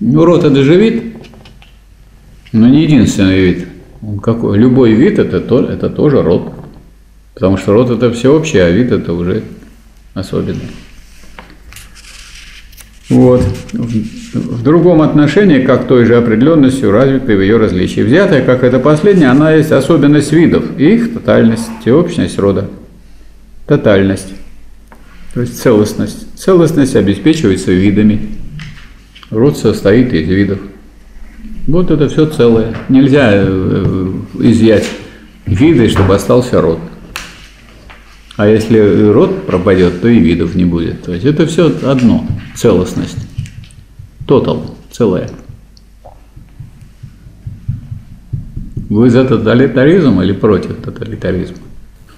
Ну, род это же вид, но не единственный вид. Какой? Любой вид это, то, это тоже род. Потому что род это всеобщее, а вид это уже особенный. Вот. В другом отношении, как той же определенностью, развитой в ее различии. Взятая, как это последнее, она есть особенность видов, их тотальность, всеобщность рода. Тотальность. То есть целостность. Целостность обеспечивается видами. Род состоит из видов. Вот это все целое. Нельзя э, изъять виды, чтобы остался род. А если род пропадет, то и видов не будет. То есть это все одно, целостность. Тотал, целое. Вы за тоталитаризм или против тоталитаризма?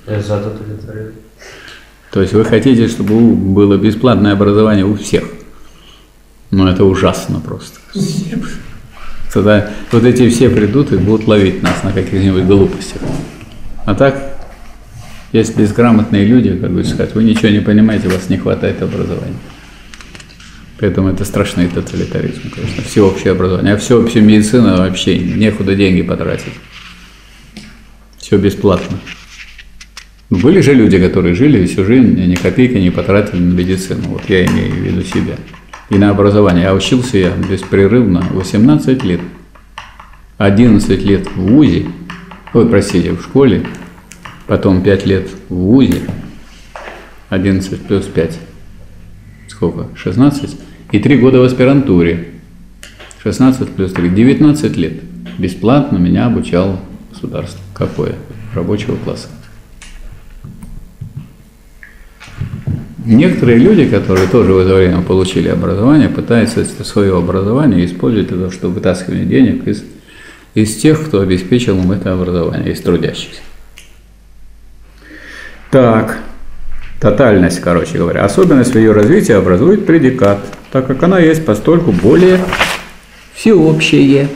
Я за тоталитаризм. То есть вы хотите, чтобы было бесплатное образование у всех? Ну это ужасно просто. Тогда вот эти все придут и будут ловить нас на каких-нибудь глупостях. А так есть безграмотные люди, как бы сказать, вы ничего не понимаете, у вас не хватает образования. Поэтому это страшный тоталитаризм, конечно, всеобщее образование. А всеобщая медицина вообще некуда деньги потратить. Все бесплатно. Были же люди, которые жили всю жизнь, ни копейки не потратили на медицину. Вот я имею в виду себя. И на образование. А учился я беспрерывно 18 лет. 11 лет в ВУЗе, ой, простите, в школе, потом 5 лет в ВУЗе, 11 плюс 5. Сколько? 16. И 3 года в аспирантуре. 16 плюс 3. 19 лет. Бесплатно меня обучал государство. Какое? Рабочего класса. Некоторые люди, которые тоже в это время получили образование, пытаются свое образование использовать для того, чтобы вытаскивать денег из, из тех, кто обеспечил им это образование, из трудящихся. Так, тотальность, короче говоря. Особенность ее развития образует предикат, так как она есть постольку более всеобщее,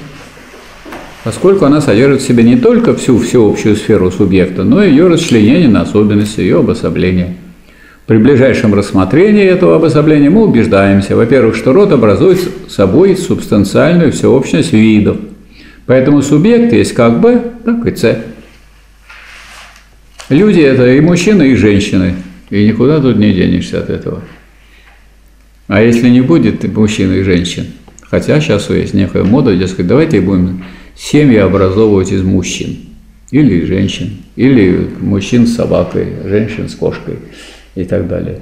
поскольку она содержит в себе не только всю всеобщую сферу субъекта, но и ее расчленение на особенности, ее обособления. При ближайшем рассмотрении этого обособления мы убеждаемся, во-первых, что род образует собой субстанциальную всеобщность видов. Поэтому субъект есть как Б, так и С. Люди – это и мужчины, и женщины. И никуда тут не денешься от этого. А если не будет мужчин и женщин, хотя сейчас есть некая мода, дескать, давайте будем семьи образовывать из мужчин. Или женщин, или мужчин с собакой, женщин с кошкой – и так далее.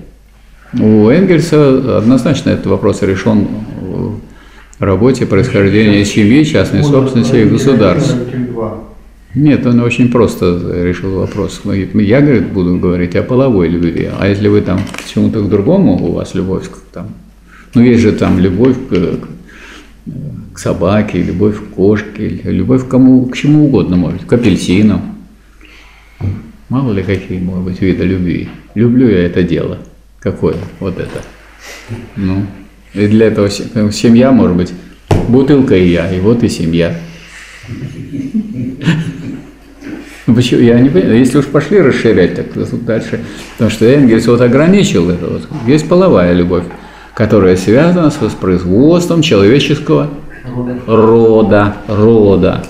У Энгельса однозначно этот вопрос решен в работе происхождения семьи, частной собственности и государств. Нет, он очень просто решил вопрос. Я, говорит, буду говорить о половой любви, а если вы там к чему-то к другому, у вас любовь к там, ну есть же там любовь к, к собаке, любовь к кошке, любовь к кому, к чему угодно, может, к апельсинам. Мало ли какие могут быть виды любви. Люблю я это дело. Какое? Вот это. Ну, и для этого семья может быть бутылка и я, и вот и семья. Ну, почему? Я не понимаю. Если уж пошли расширять, так тут дальше. Потому что Энгельс вот ограничил это. Вот. Есть половая любовь, которая связана с воспроизводством человеческого рода. рода.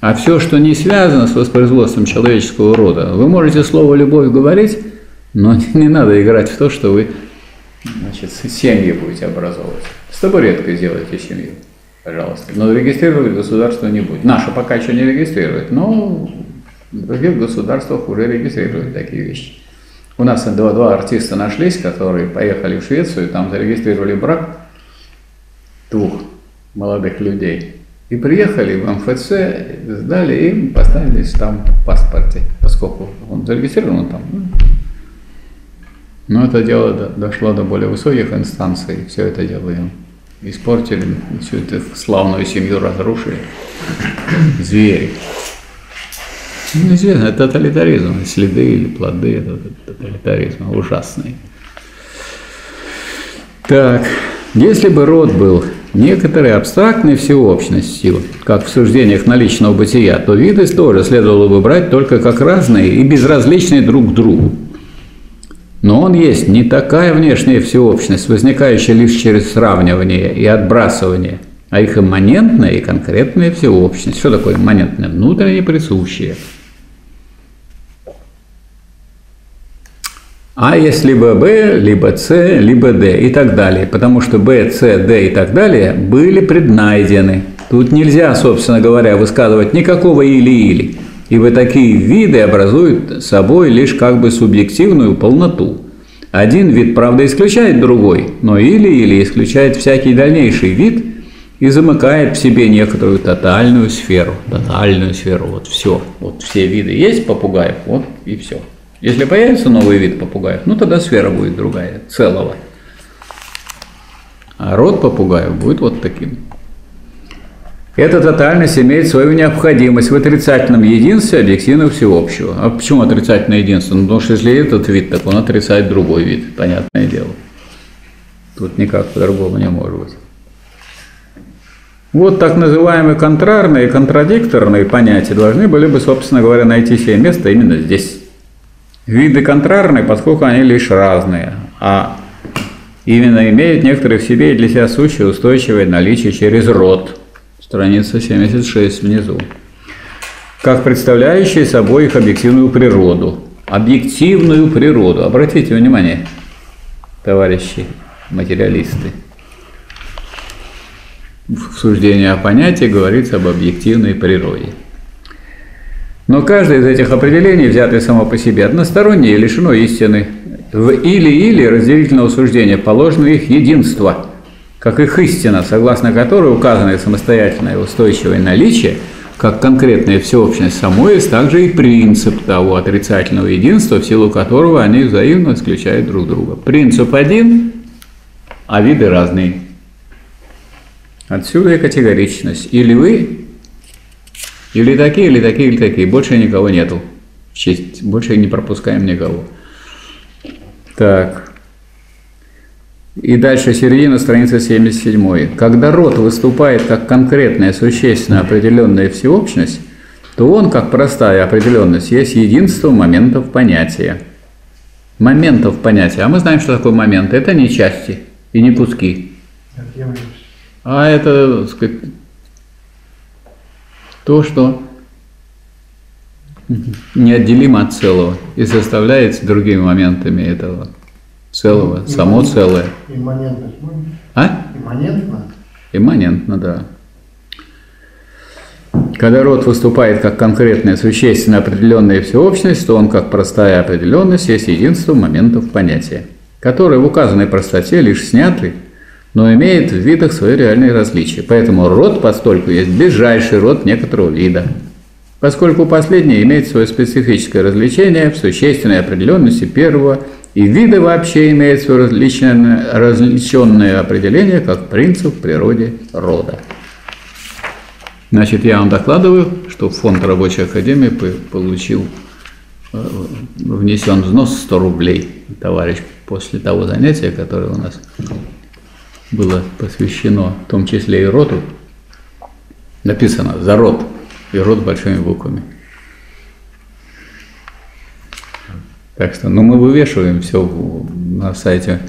А все, что не связано с воспроизводством человеческого рода, вы можете слово «любовь» говорить, но *laughs* не надо играть в то, что вы значит, семьи будете образовывать. С табуреткой сделайте семью, пожалуйста. Но регистрировать государство не будет. Наше пока еще не регистрирует, но в других государствах уже регистрируют такие вещи. У нас два, два артиста нашлись, которые поехали в Швецию, там зарегистрировали брак двух молодых людей. И приехали в МФЦ, сдали им, поставили там в паспорте, поскольку он зарегистрирован там. Но это дело дошло до более высоких инстанций, все это дело им испортили, всю эту славную семью разрушили. Звери. Ну, известно, это тоталитаризм, следы или плоды это тоталитаризма ужасные. Так, если бы род был некоторой абстрактной всеобщностью, как в суждениях наличного бытия, то виды тоже следовало бы брать только как разные и безразличные друг к другу. Но он есть не такая внешняя всеобщность, возникающая лишь через сравнивание и отбрасывание, а их имманентная и конкретная всеобщность. Что такое имманентная? Внутренне присущая – А есть либо Б, либо С, либо Д и так далее. Потому что Б, С, Д и так далее были преднайдены. Тут нельзя, собственно говоря, высказывать никакого или-или. Ибо такие виды образуют собой лишь как бы субъективную полноту. Один вид, правда, исключает другой, но или-или исключает всякий дальнейший вид и замыкает в себе некоторую тотальную сферу. Тотальную сферу, вот все. Вот все виды есть попугаев, вот и все. Если появится новый вид попугаев, ну тогда сфера будет другая, целого. А род попугаев будет вот таким. Эта тотальность имеет свою необходимость в отрицательном единстве объективно всеобщего. А почему отрицательное единство? Ну, потому что если этот вид, так он отрицает другой вид, понятное дело. Тут никак по-другому не может быть. Вот так называемые контрарные и контрадикторные понятия должны были бы, собственно говоря, найти себе место именно здесь. Виды контрарные, поскольку они лишь разные, а именно имеют некоторые в себе и для себя сущее устойчивое наличие через род. Страница 76 внизу. Как представляющие собой их объективную природу. Объективную природу. Обратите внимание, товарищи материалисты. В суждении о понятии говорится об объективной природе. Но каждое из этих определений, взятое само по себе одностороннее, лишено истины В или-или разделительного суждения положено их единство, как их истина, согласно которой указанное самостоятельное и устойчивое наличие, как конкретная всеобщность есть также и принцип того отрицательного единства, в силу которого они взаимно исключают друг друга. Принцип один, а виды разные. Отсюда и категоричность. Или вы, или такие, или такие, или такие. Больше никого нету. В честь, больше не пропускаем никого. Так. И дальше середина страницы 77. Когда род выступает как конкретная, существенно определенная всеобщность, то он, как простая определенность, есть единство моментов понятия. Моментов понятия. А мы знаем, что такое момент. Это не части и не куски. А это, так сказать, то, что неотделимо от целого и составляется другими моментами этого целого, само целое. Имманентность можно? А? Имманентно? Имманентно, да. Когда род выступает как конкретная, существенно определенная всеобщность, то он, как простая определенность, есть единство моментов понятия, которые в указанной простоте лишь сняты, но имеет в видах свое реальное различие. Поэтому род постольку есть ближайший род некоторого вида, поскольку последний имеет свое специфическое развлечение в существенной определенности первого, и виды вообще имеют свое различное, различенное определение как принцип в природе рода. Значит, я вам докладываю, что фонд рабочей академии по- получил, э, внесен взнос 100 рублей. Товарищ после того занятия, которое у нас было посвящено, в том числе и роду, написано «За род», и род большими буквами. Так что, ну, мы вывешиваем все на сайте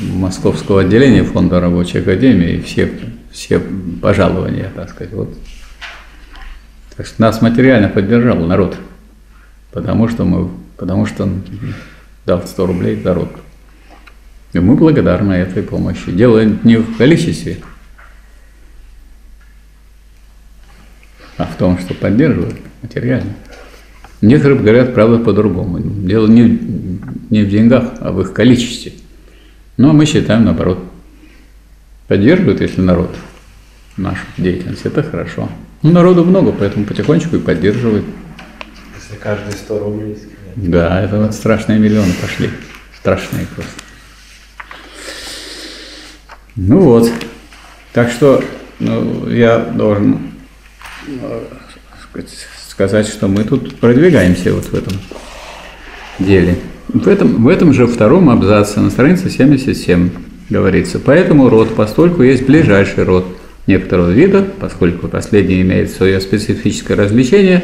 Московского отделения Фонда рабочей академии, все, все пожалования, так сказать. Вот. Так что нас материально поддержал народ, потому что мы, потому что он дал 100 рублей за род. И мы благодарны этой помощи. Дело не в количестве, а в том, что поддерживают материально. Некоторые говорят, правда, по-другому. Дело не, не в деньгах, а в их количестве. Но мы считаем наоборот. Поддерживают, если народ нашу деятельность, это хорошо. Ну, народу много, поэтому потихонечку и поддерживают. Если каждый 100 рублей. Да, это вот страшные миллионы пошли. Страшные просто. Ну вот. Так что ну, я должен э, сказать, что мы тут продвигаемся вот в этом деле. В этом, в этом же втором абзаце на странице 77 говорится, поэтому род постольку есть ближайший род некоторого вида, поскольку последний имеет свое специфическое развлечение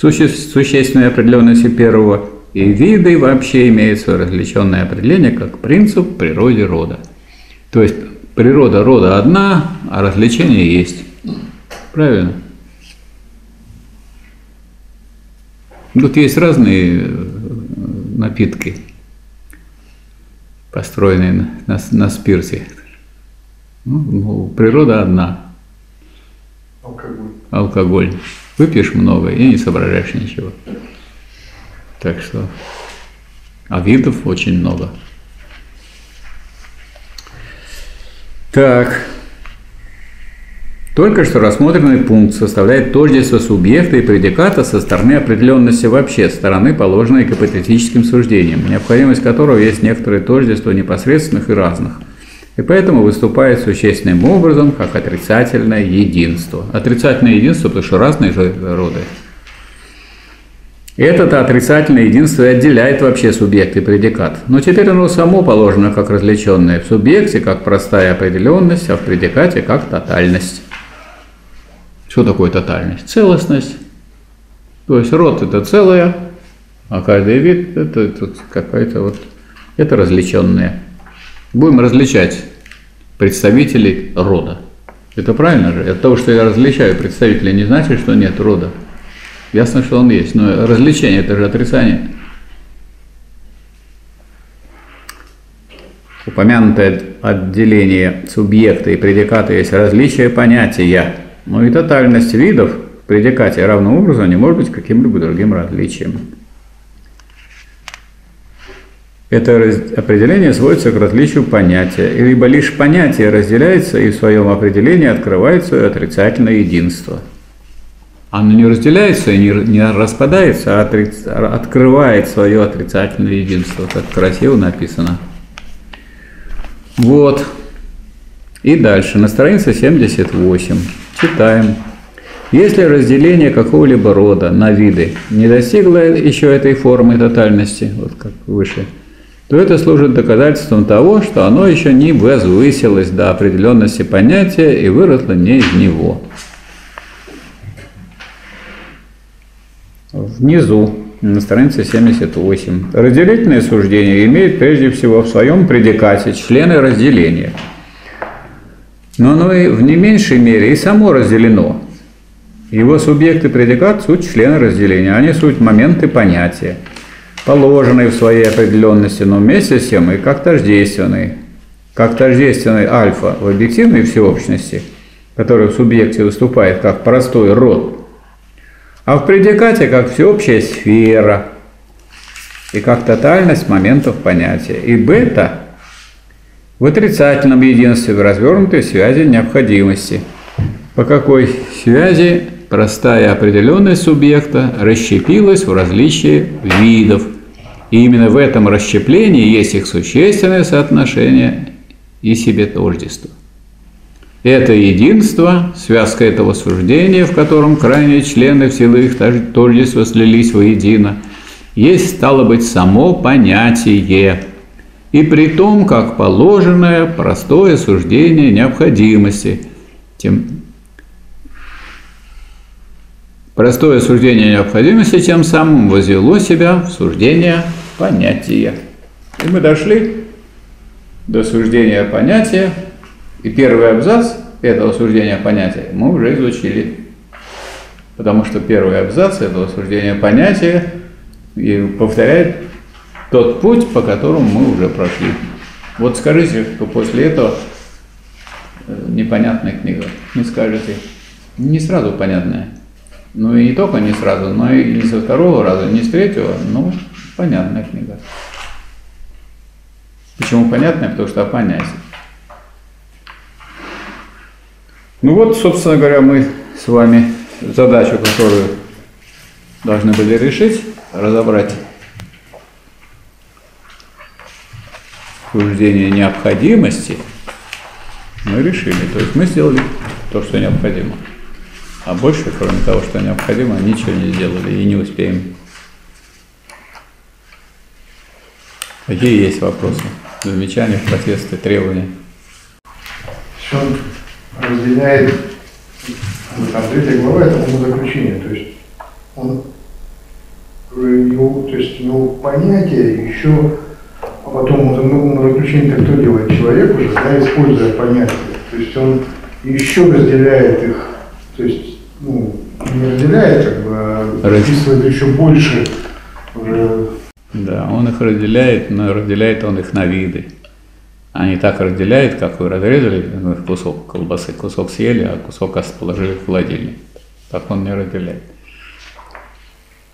суще- существенной определенности первого, и виды вообще имеют свое различенное определение как принцип в природе рода. То есть природа рода одна, а развлечение есть. Правильно? Тут есть разные э, напитки, построенные на, на, на спирте. Ну, ну, природа одна, Алкоголь. алкоголь. Выпьешь много и не соображаешь ничего. Так что, а видов очень много. Так. Только что рассмотренный пункт составляет тождество субъекта и предиката со стороны определенности вообще, стороны, положенной к гипотетическим суждениям, необходимость которого есть некоторое тождество непосредственных и разных, и поэтому выступает существенным образом как отрицательное единство. Отрицательное единство, потому что разные же роды. Это-то отрицательное единство и отделяет вообще субъект и предикат. Но теперь оно само положено как различенное в субъекте, как простая определенность, а в предикате как тотальность. Что такое тотальность? Целостность. То есть род это целое, а каждый вид это, это какая-то вот, это различенное. Будем различать представителей рода. Это правильно же? От того, что я различаю представителей, не значит, что нет рода. Ясно, что он есть, но развлечение это же отрицание. Упомянутое отделение субъекта и предиката есть различие понятия, но и тотальность видов в предикате равным образом не может быть каким-либо другим различием. Это определение сводится к различию понятия, либо лишь понятие разделяется и в своем определении открывает свое отрицательное единство. Оно не разделяется и не, не распадается, а отри- открывает свое отрицательное единство. Так красиво написано. Вот. И дальше, на странице 78, читаем. Если разделение какого-либо рода на виды не достигло еще этой формы тотальности, вот как выше, то это служит доказательством того, что оно еще не возвысилось до определенности понятия и выросло не из него. Внизу, на странице 78. Разделительное суждение имеет прежде всего в своем предикате члены разделения. Но оно и в не меньшей мере и само разделено. Его субъект и предикат – суть члены разделения, они суть моменты понятия, положенные в своей определенности, но вместе с тем и как тождественные. Как тождественный альфа в объективной всеобщности, который в субъекте выступает как простой род, а в предикате как всеобщая сфера и как тотальность моментов понятия. И бета в отрицательном единстве, в развернутой связи необходимости. По какой связи простая определенность субъекта расщепилась в различие видов. И именно в этом расщеплении есть их существенное соотношение и себе тождество. Это единство, связка этого суждения, в котором крайние члены в силу их тож- тождества слились воедино, есть, стало быть, само понятие, и при том, как положенное простое суждение необходимости. Тем простое суждение необходимости тем самым возвело себя в суждение понятия. И мы дошли до суждения понятия, и первый абзац этого суждения понятия мы уже изучили. Потому что первый абзац этого суждения понятия и повторяет тот путь, по которому мы уже прошли. Вот скажите, что после этого э, непонятная книга. Не скажете. Не сразу понятная. Ну и не только не сразу, но и не со второго раза, не с третьего, ну, понятная книга. Почему понятная? Потому что о понятии. Ну вот, собственно говоря, мы с вами задачу, которую должны были решить, разобрать суждение необходимости, мы решили. То есть мы сделали то, что необходимо. А больше, кроме того, что необходимо, ничего не сделали и не успеем. Какие есть вопросы? Замечания, протесты, требования? Он разделяет, ну, там третья глава, это умозаключение, то есть он его, то есть его понятие еще, а потом умозаключение кто делает? Человек уже, да, используя понятие. То есть он еще разделяет их, то есть, ну, не разделяет, как бы, а описывает еще больше уже Да, он их разделяет, но разделяет он их на виды. Не так разделяет, как вы разрезали ну, кусок колбасы, кусок съели, а кусок положили в холодильник. Так он не разделяет.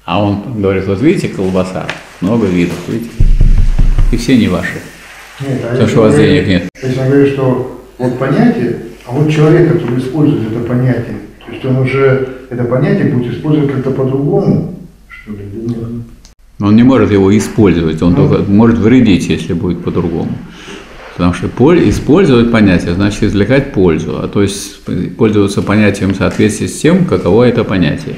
А он говорит, вот видите, колбаса, много видов, видите? И все не ваши. Нет, а Потому что у вас говорит- денег нет. Если он говорит, что вот понятие, а вот человек, который использует это понятие, то есть он уже это понятие будет использовать как-то по-другому, что ли, или нет? Он не может его использовать, он Ну. только может вредить, если будет по-другому. Потому что поль- использовать понятие значит извлекать пользу, а то есть пользоваться понятием в соответствии с тем, каково это понятие.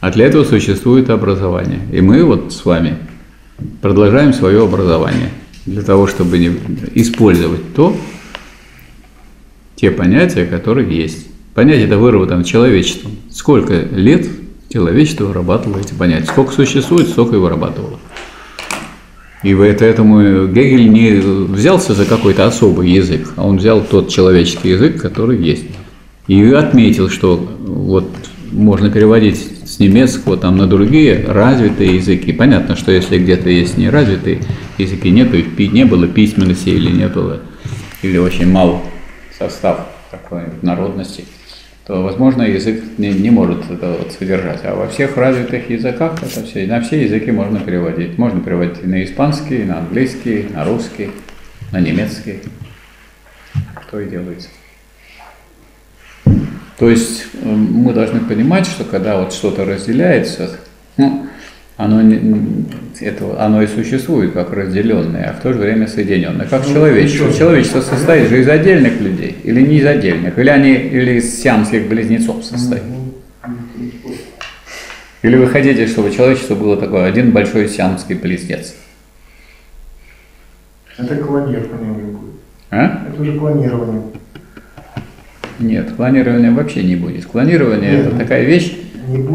А для этого существует образование. И мы вот с вами продолжаем свое образование для того, чтобы не использовать то, те понятия, которые есть. Понятие это выработано человечеством. Сколько лет человечество вырабатывало эти понятия? Сколько существует, столько и вырабатывало. И поэтому Гегель не взялся за какой-то особый язык, а он взял тот человеческий язык, который есть. И отметил, что вот можно переводить с немецкого там на другие развитые языки. Понятно, что если где-то есть неразвитые языки, нету, не было письменности или не было, или очень мал состав какой-нибудь народности, то, возможно, язык не, не может это вот содержать. А во всех развитых языках это все, на все языки можно переводить. Можно переводить на испанский, на английский, на русский, на немецкий. Что и делается. То есть э, мы должны понимать, что когда вот что-то разделяется, ну, оно, это, оно и существует как разделенное, а в то же время соединенное. Как ну, человечество. Человечество состоит же из отдельных людей, или не из отдельных, или они или из сиамских близнецов состоит. Или вы хотите, чтобы человечество было такое один большой сиамский близнец? Это клонирование будет. А? Это уже клонирование. Нет, клонирования вообще не будет. Клонирование Нет, это такая вещь,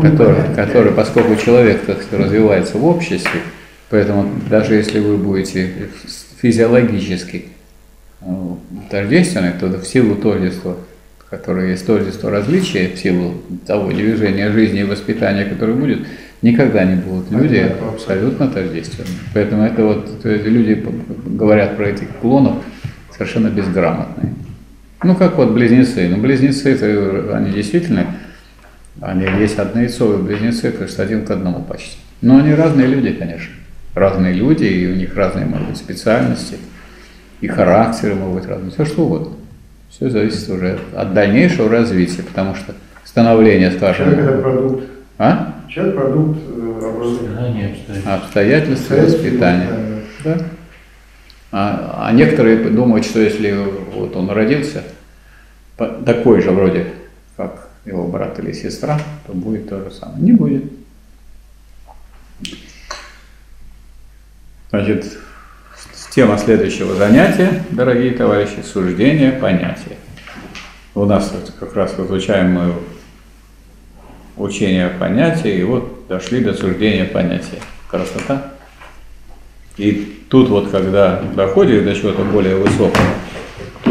которая, которая, поскольку человек так развивается в обществе, поэтому даже если вы будете физиологически э, тождественны, то в силу тождества, которое есть тождество различия, в силу того движения жизни и воспитания, которое будет, никогда не будут люди абсолютно тождественны. Поэтому это вот то есть люди говорят про этих клонов совершенно безграмотные. Ну, как вот близнецы. Ну, близнецы, это, они действительно, они есть однояйцовые близнецы, то есть один к одному почти. Но они разные люди, конечно. Разные люди, и у них разные, может быть, специальности, и характеры могут быть разные, все что угодно. Все зависит уже от дальнейшего развития, потому что становление, скажем... Человек это продукт. А? Человек продукт э, образования. Обстоятельства, воспитания. Да. А, а некоторые думают, что если вот он родился такой же вроде, его брат или сестра, то будет то же самое. Не будет. Значит, тема следующего занятия, дорогие товарищи, суждение понятия. У нас как раз изучаем мы учение понятия, и вот дошли до суждения понятия. Красота. И тут вот, когда доходит до чего-то более высокого,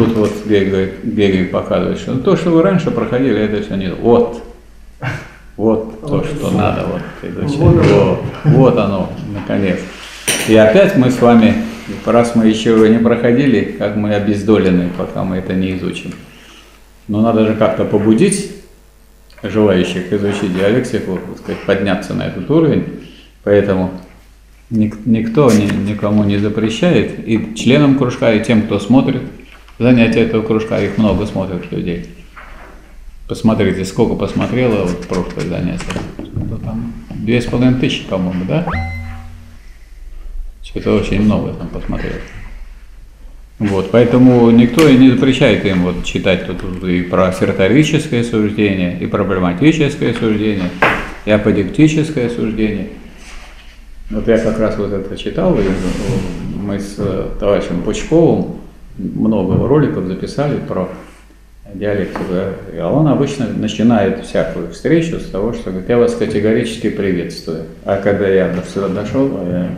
тут вот Гегель, Гегель показывает, что то, что вы раньше проходили, это все не... Вот, вот то, что надо вот изучать. Вот, вот оно, наконец. И опять мы с вами, раз мы еще его не проходили, как мы обездолены, пока мы это не изучим. Но надо же как-то побудить желающих изучить диалектику, так сказать, подняться на этот уровень. Поэтому никто никому не запрещает, и членам кружка, и тем, кто смотрит занятия этого кружка, их много смотрят людей. Посмотрите, сколько посмотрело вот прошлое занятие. Там две с половиной тысячи, по-моему, да? Что-то очень много там посмотрел. Вот, поэтому никто и не запрещает им вот читать тут и про серторическое суждение, и проблематическое суждение, и аподиктическое суждение – вот я как раз вот это читал, и мы с э, товарищем Пучковым много роликов записали про диалектику. А он обычно начинает всякую встречу с того, что говорит, я вас категорически приветствую. А когда я до сюда дошел, я,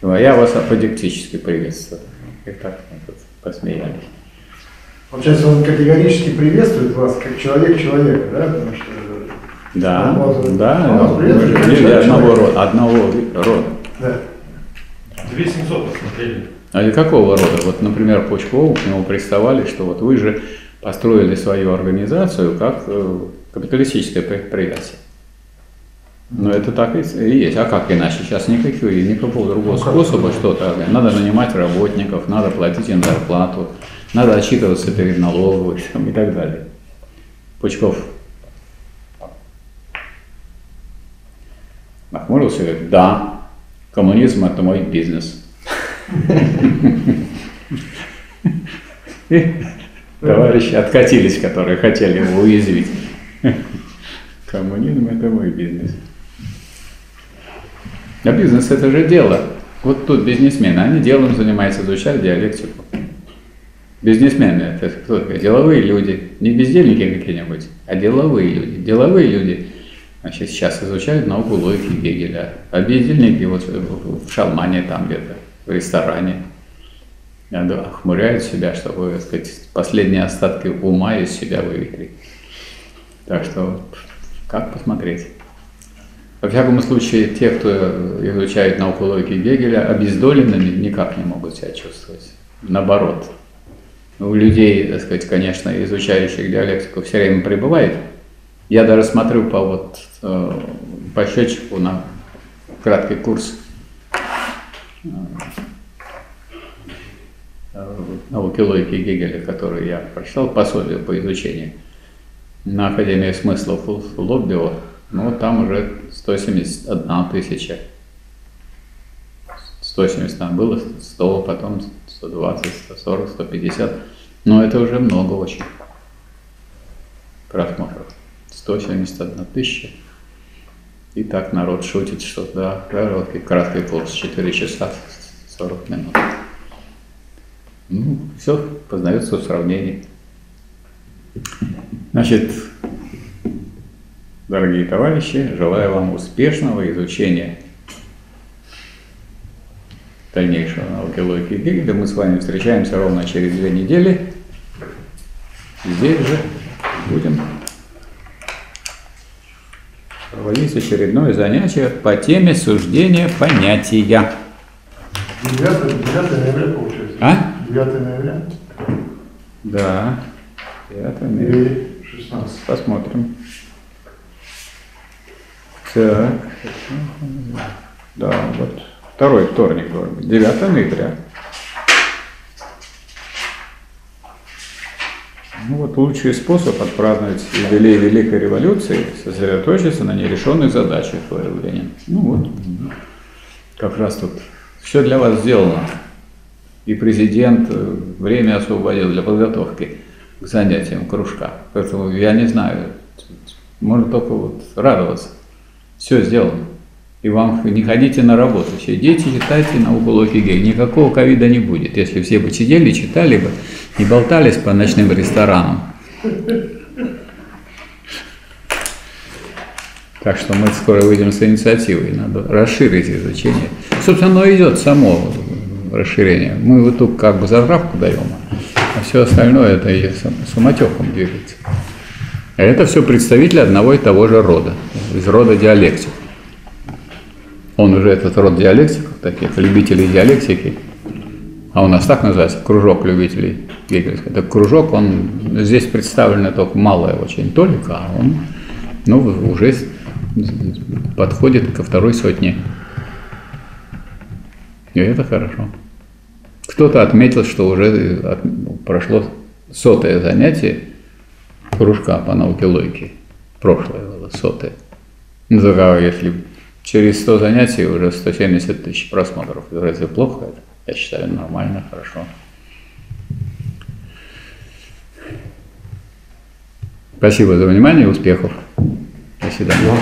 думаю, я вас аподиктически приветствую. И так вот, посмеялись. Получается, он категорически приветствует вас как человек человека, да? Потому что да, он, да, он, мы же люди одного рода, одного рода. Да. 2700 посмотрели. А для какого рода? Вот, например, Пучкову к нему приставали, что вот вы же построили свою организацию как э, капиталистическое предприятие. Но это так и есть. А как иначе? Сейчас никакого, никакого другого ну, способа что-то. Надо нанимать работников, надо платить им зарплату, надо отчитываться перед налоговой *laughs* и так далее. Пучков нахмурился и говорит, да, коммунизм это мой бизнес. *laughs* товарищи откатились, которые хотели его уязвить. *laughs* Коммунизм это мой бизнес. А бизнес это же дело. Вот тут бизнесмены, они делом занимаются, изучают диалектику. Бизнесмены это кто такие? Деловые люди. Не бездельники какие-нибудь, а деловые люди. Деловые люди Значит, сейчас изучают науку логики Гегеля. А бездельники вот в шалмане там где-то, в ресторане, охмуряют себя, чтобы, так сказать, последние остатки ума из себя вывели. Так что, как посмотреть? Во всяком случае, те, кто изучает науку логики Гегеля, обездоленными никак не могут себя чувствовать. Наоборот. У людей, так сказать, конечно, изучающих диалектику все время пребывает Я даже смотрю по вот э, по счетчику на краткий курс науки логики Гегеля, который я прочитал, пособие по изучению на Академии смыслов Лоббио, ну, там уже 171 тысяча. 170 там было, 100, потом 120, 140, 150. Но это уже много очень просмотров. 171 тысяча. И так народ шутит, что да, короткий, краткий курс, 4 часа 40 минут. Ну, все познается в сравнении. Значит, дорогие товарищи, желаю вам успешного изучения дальнейшего науки логики Гегеля. Мы с вами встречаемся ровно через две недели. Здесь же будем проводить очередное занятие по теме суждения понятия. 9, 9 ноября получается. А? 9 ноября Да. Это ноября. или 16. Посмотрим. Так. Да, вот. Второй вторник должен быть. 9 ноября. Ну вот лучший способ отпраздновать юбилей Великой Революции – сосредоточиться на нерешенных задачах, говорил Ленин. Ну вот, как раз тут все для вас сделано. И президент э, время освободил для подготовки к занятиям кружка. Поэтому я не знаю, можно только вот радоваться. Все сделано. И вам не ходите на работу, сидите, читайте науку логики. Никакого ковида не будет. Если все бы сидели, читали бы, не болтались по ночным ресторанам. Так что мы скоро выйдем с инициативой, надо расширить изучение. Собственно, оно идет само расширение. Мы вот тут как бы заправку даем, а все остальное это и самотеком двигается. А это все представители одного и того же рода, из рода диалектиков. Он уже этот род диалектиков, таких любителей диалектики, а у нас так называется, кружок любителей Гегельской. Это кружок, он здесь представлено только малая очень толика, а он ну, уже подходит ко второй сотне. И это хорошо. Кто-то отметил, что уже прошло сотое занятие кружка по науке логики. Прошлое было сотое. Ну, если через 100 занятий уже 170 тысяч просмотров. Разве плохо это? Я считаю, нормально, хорошо. Спасибо за внимание, успехов. До свидания.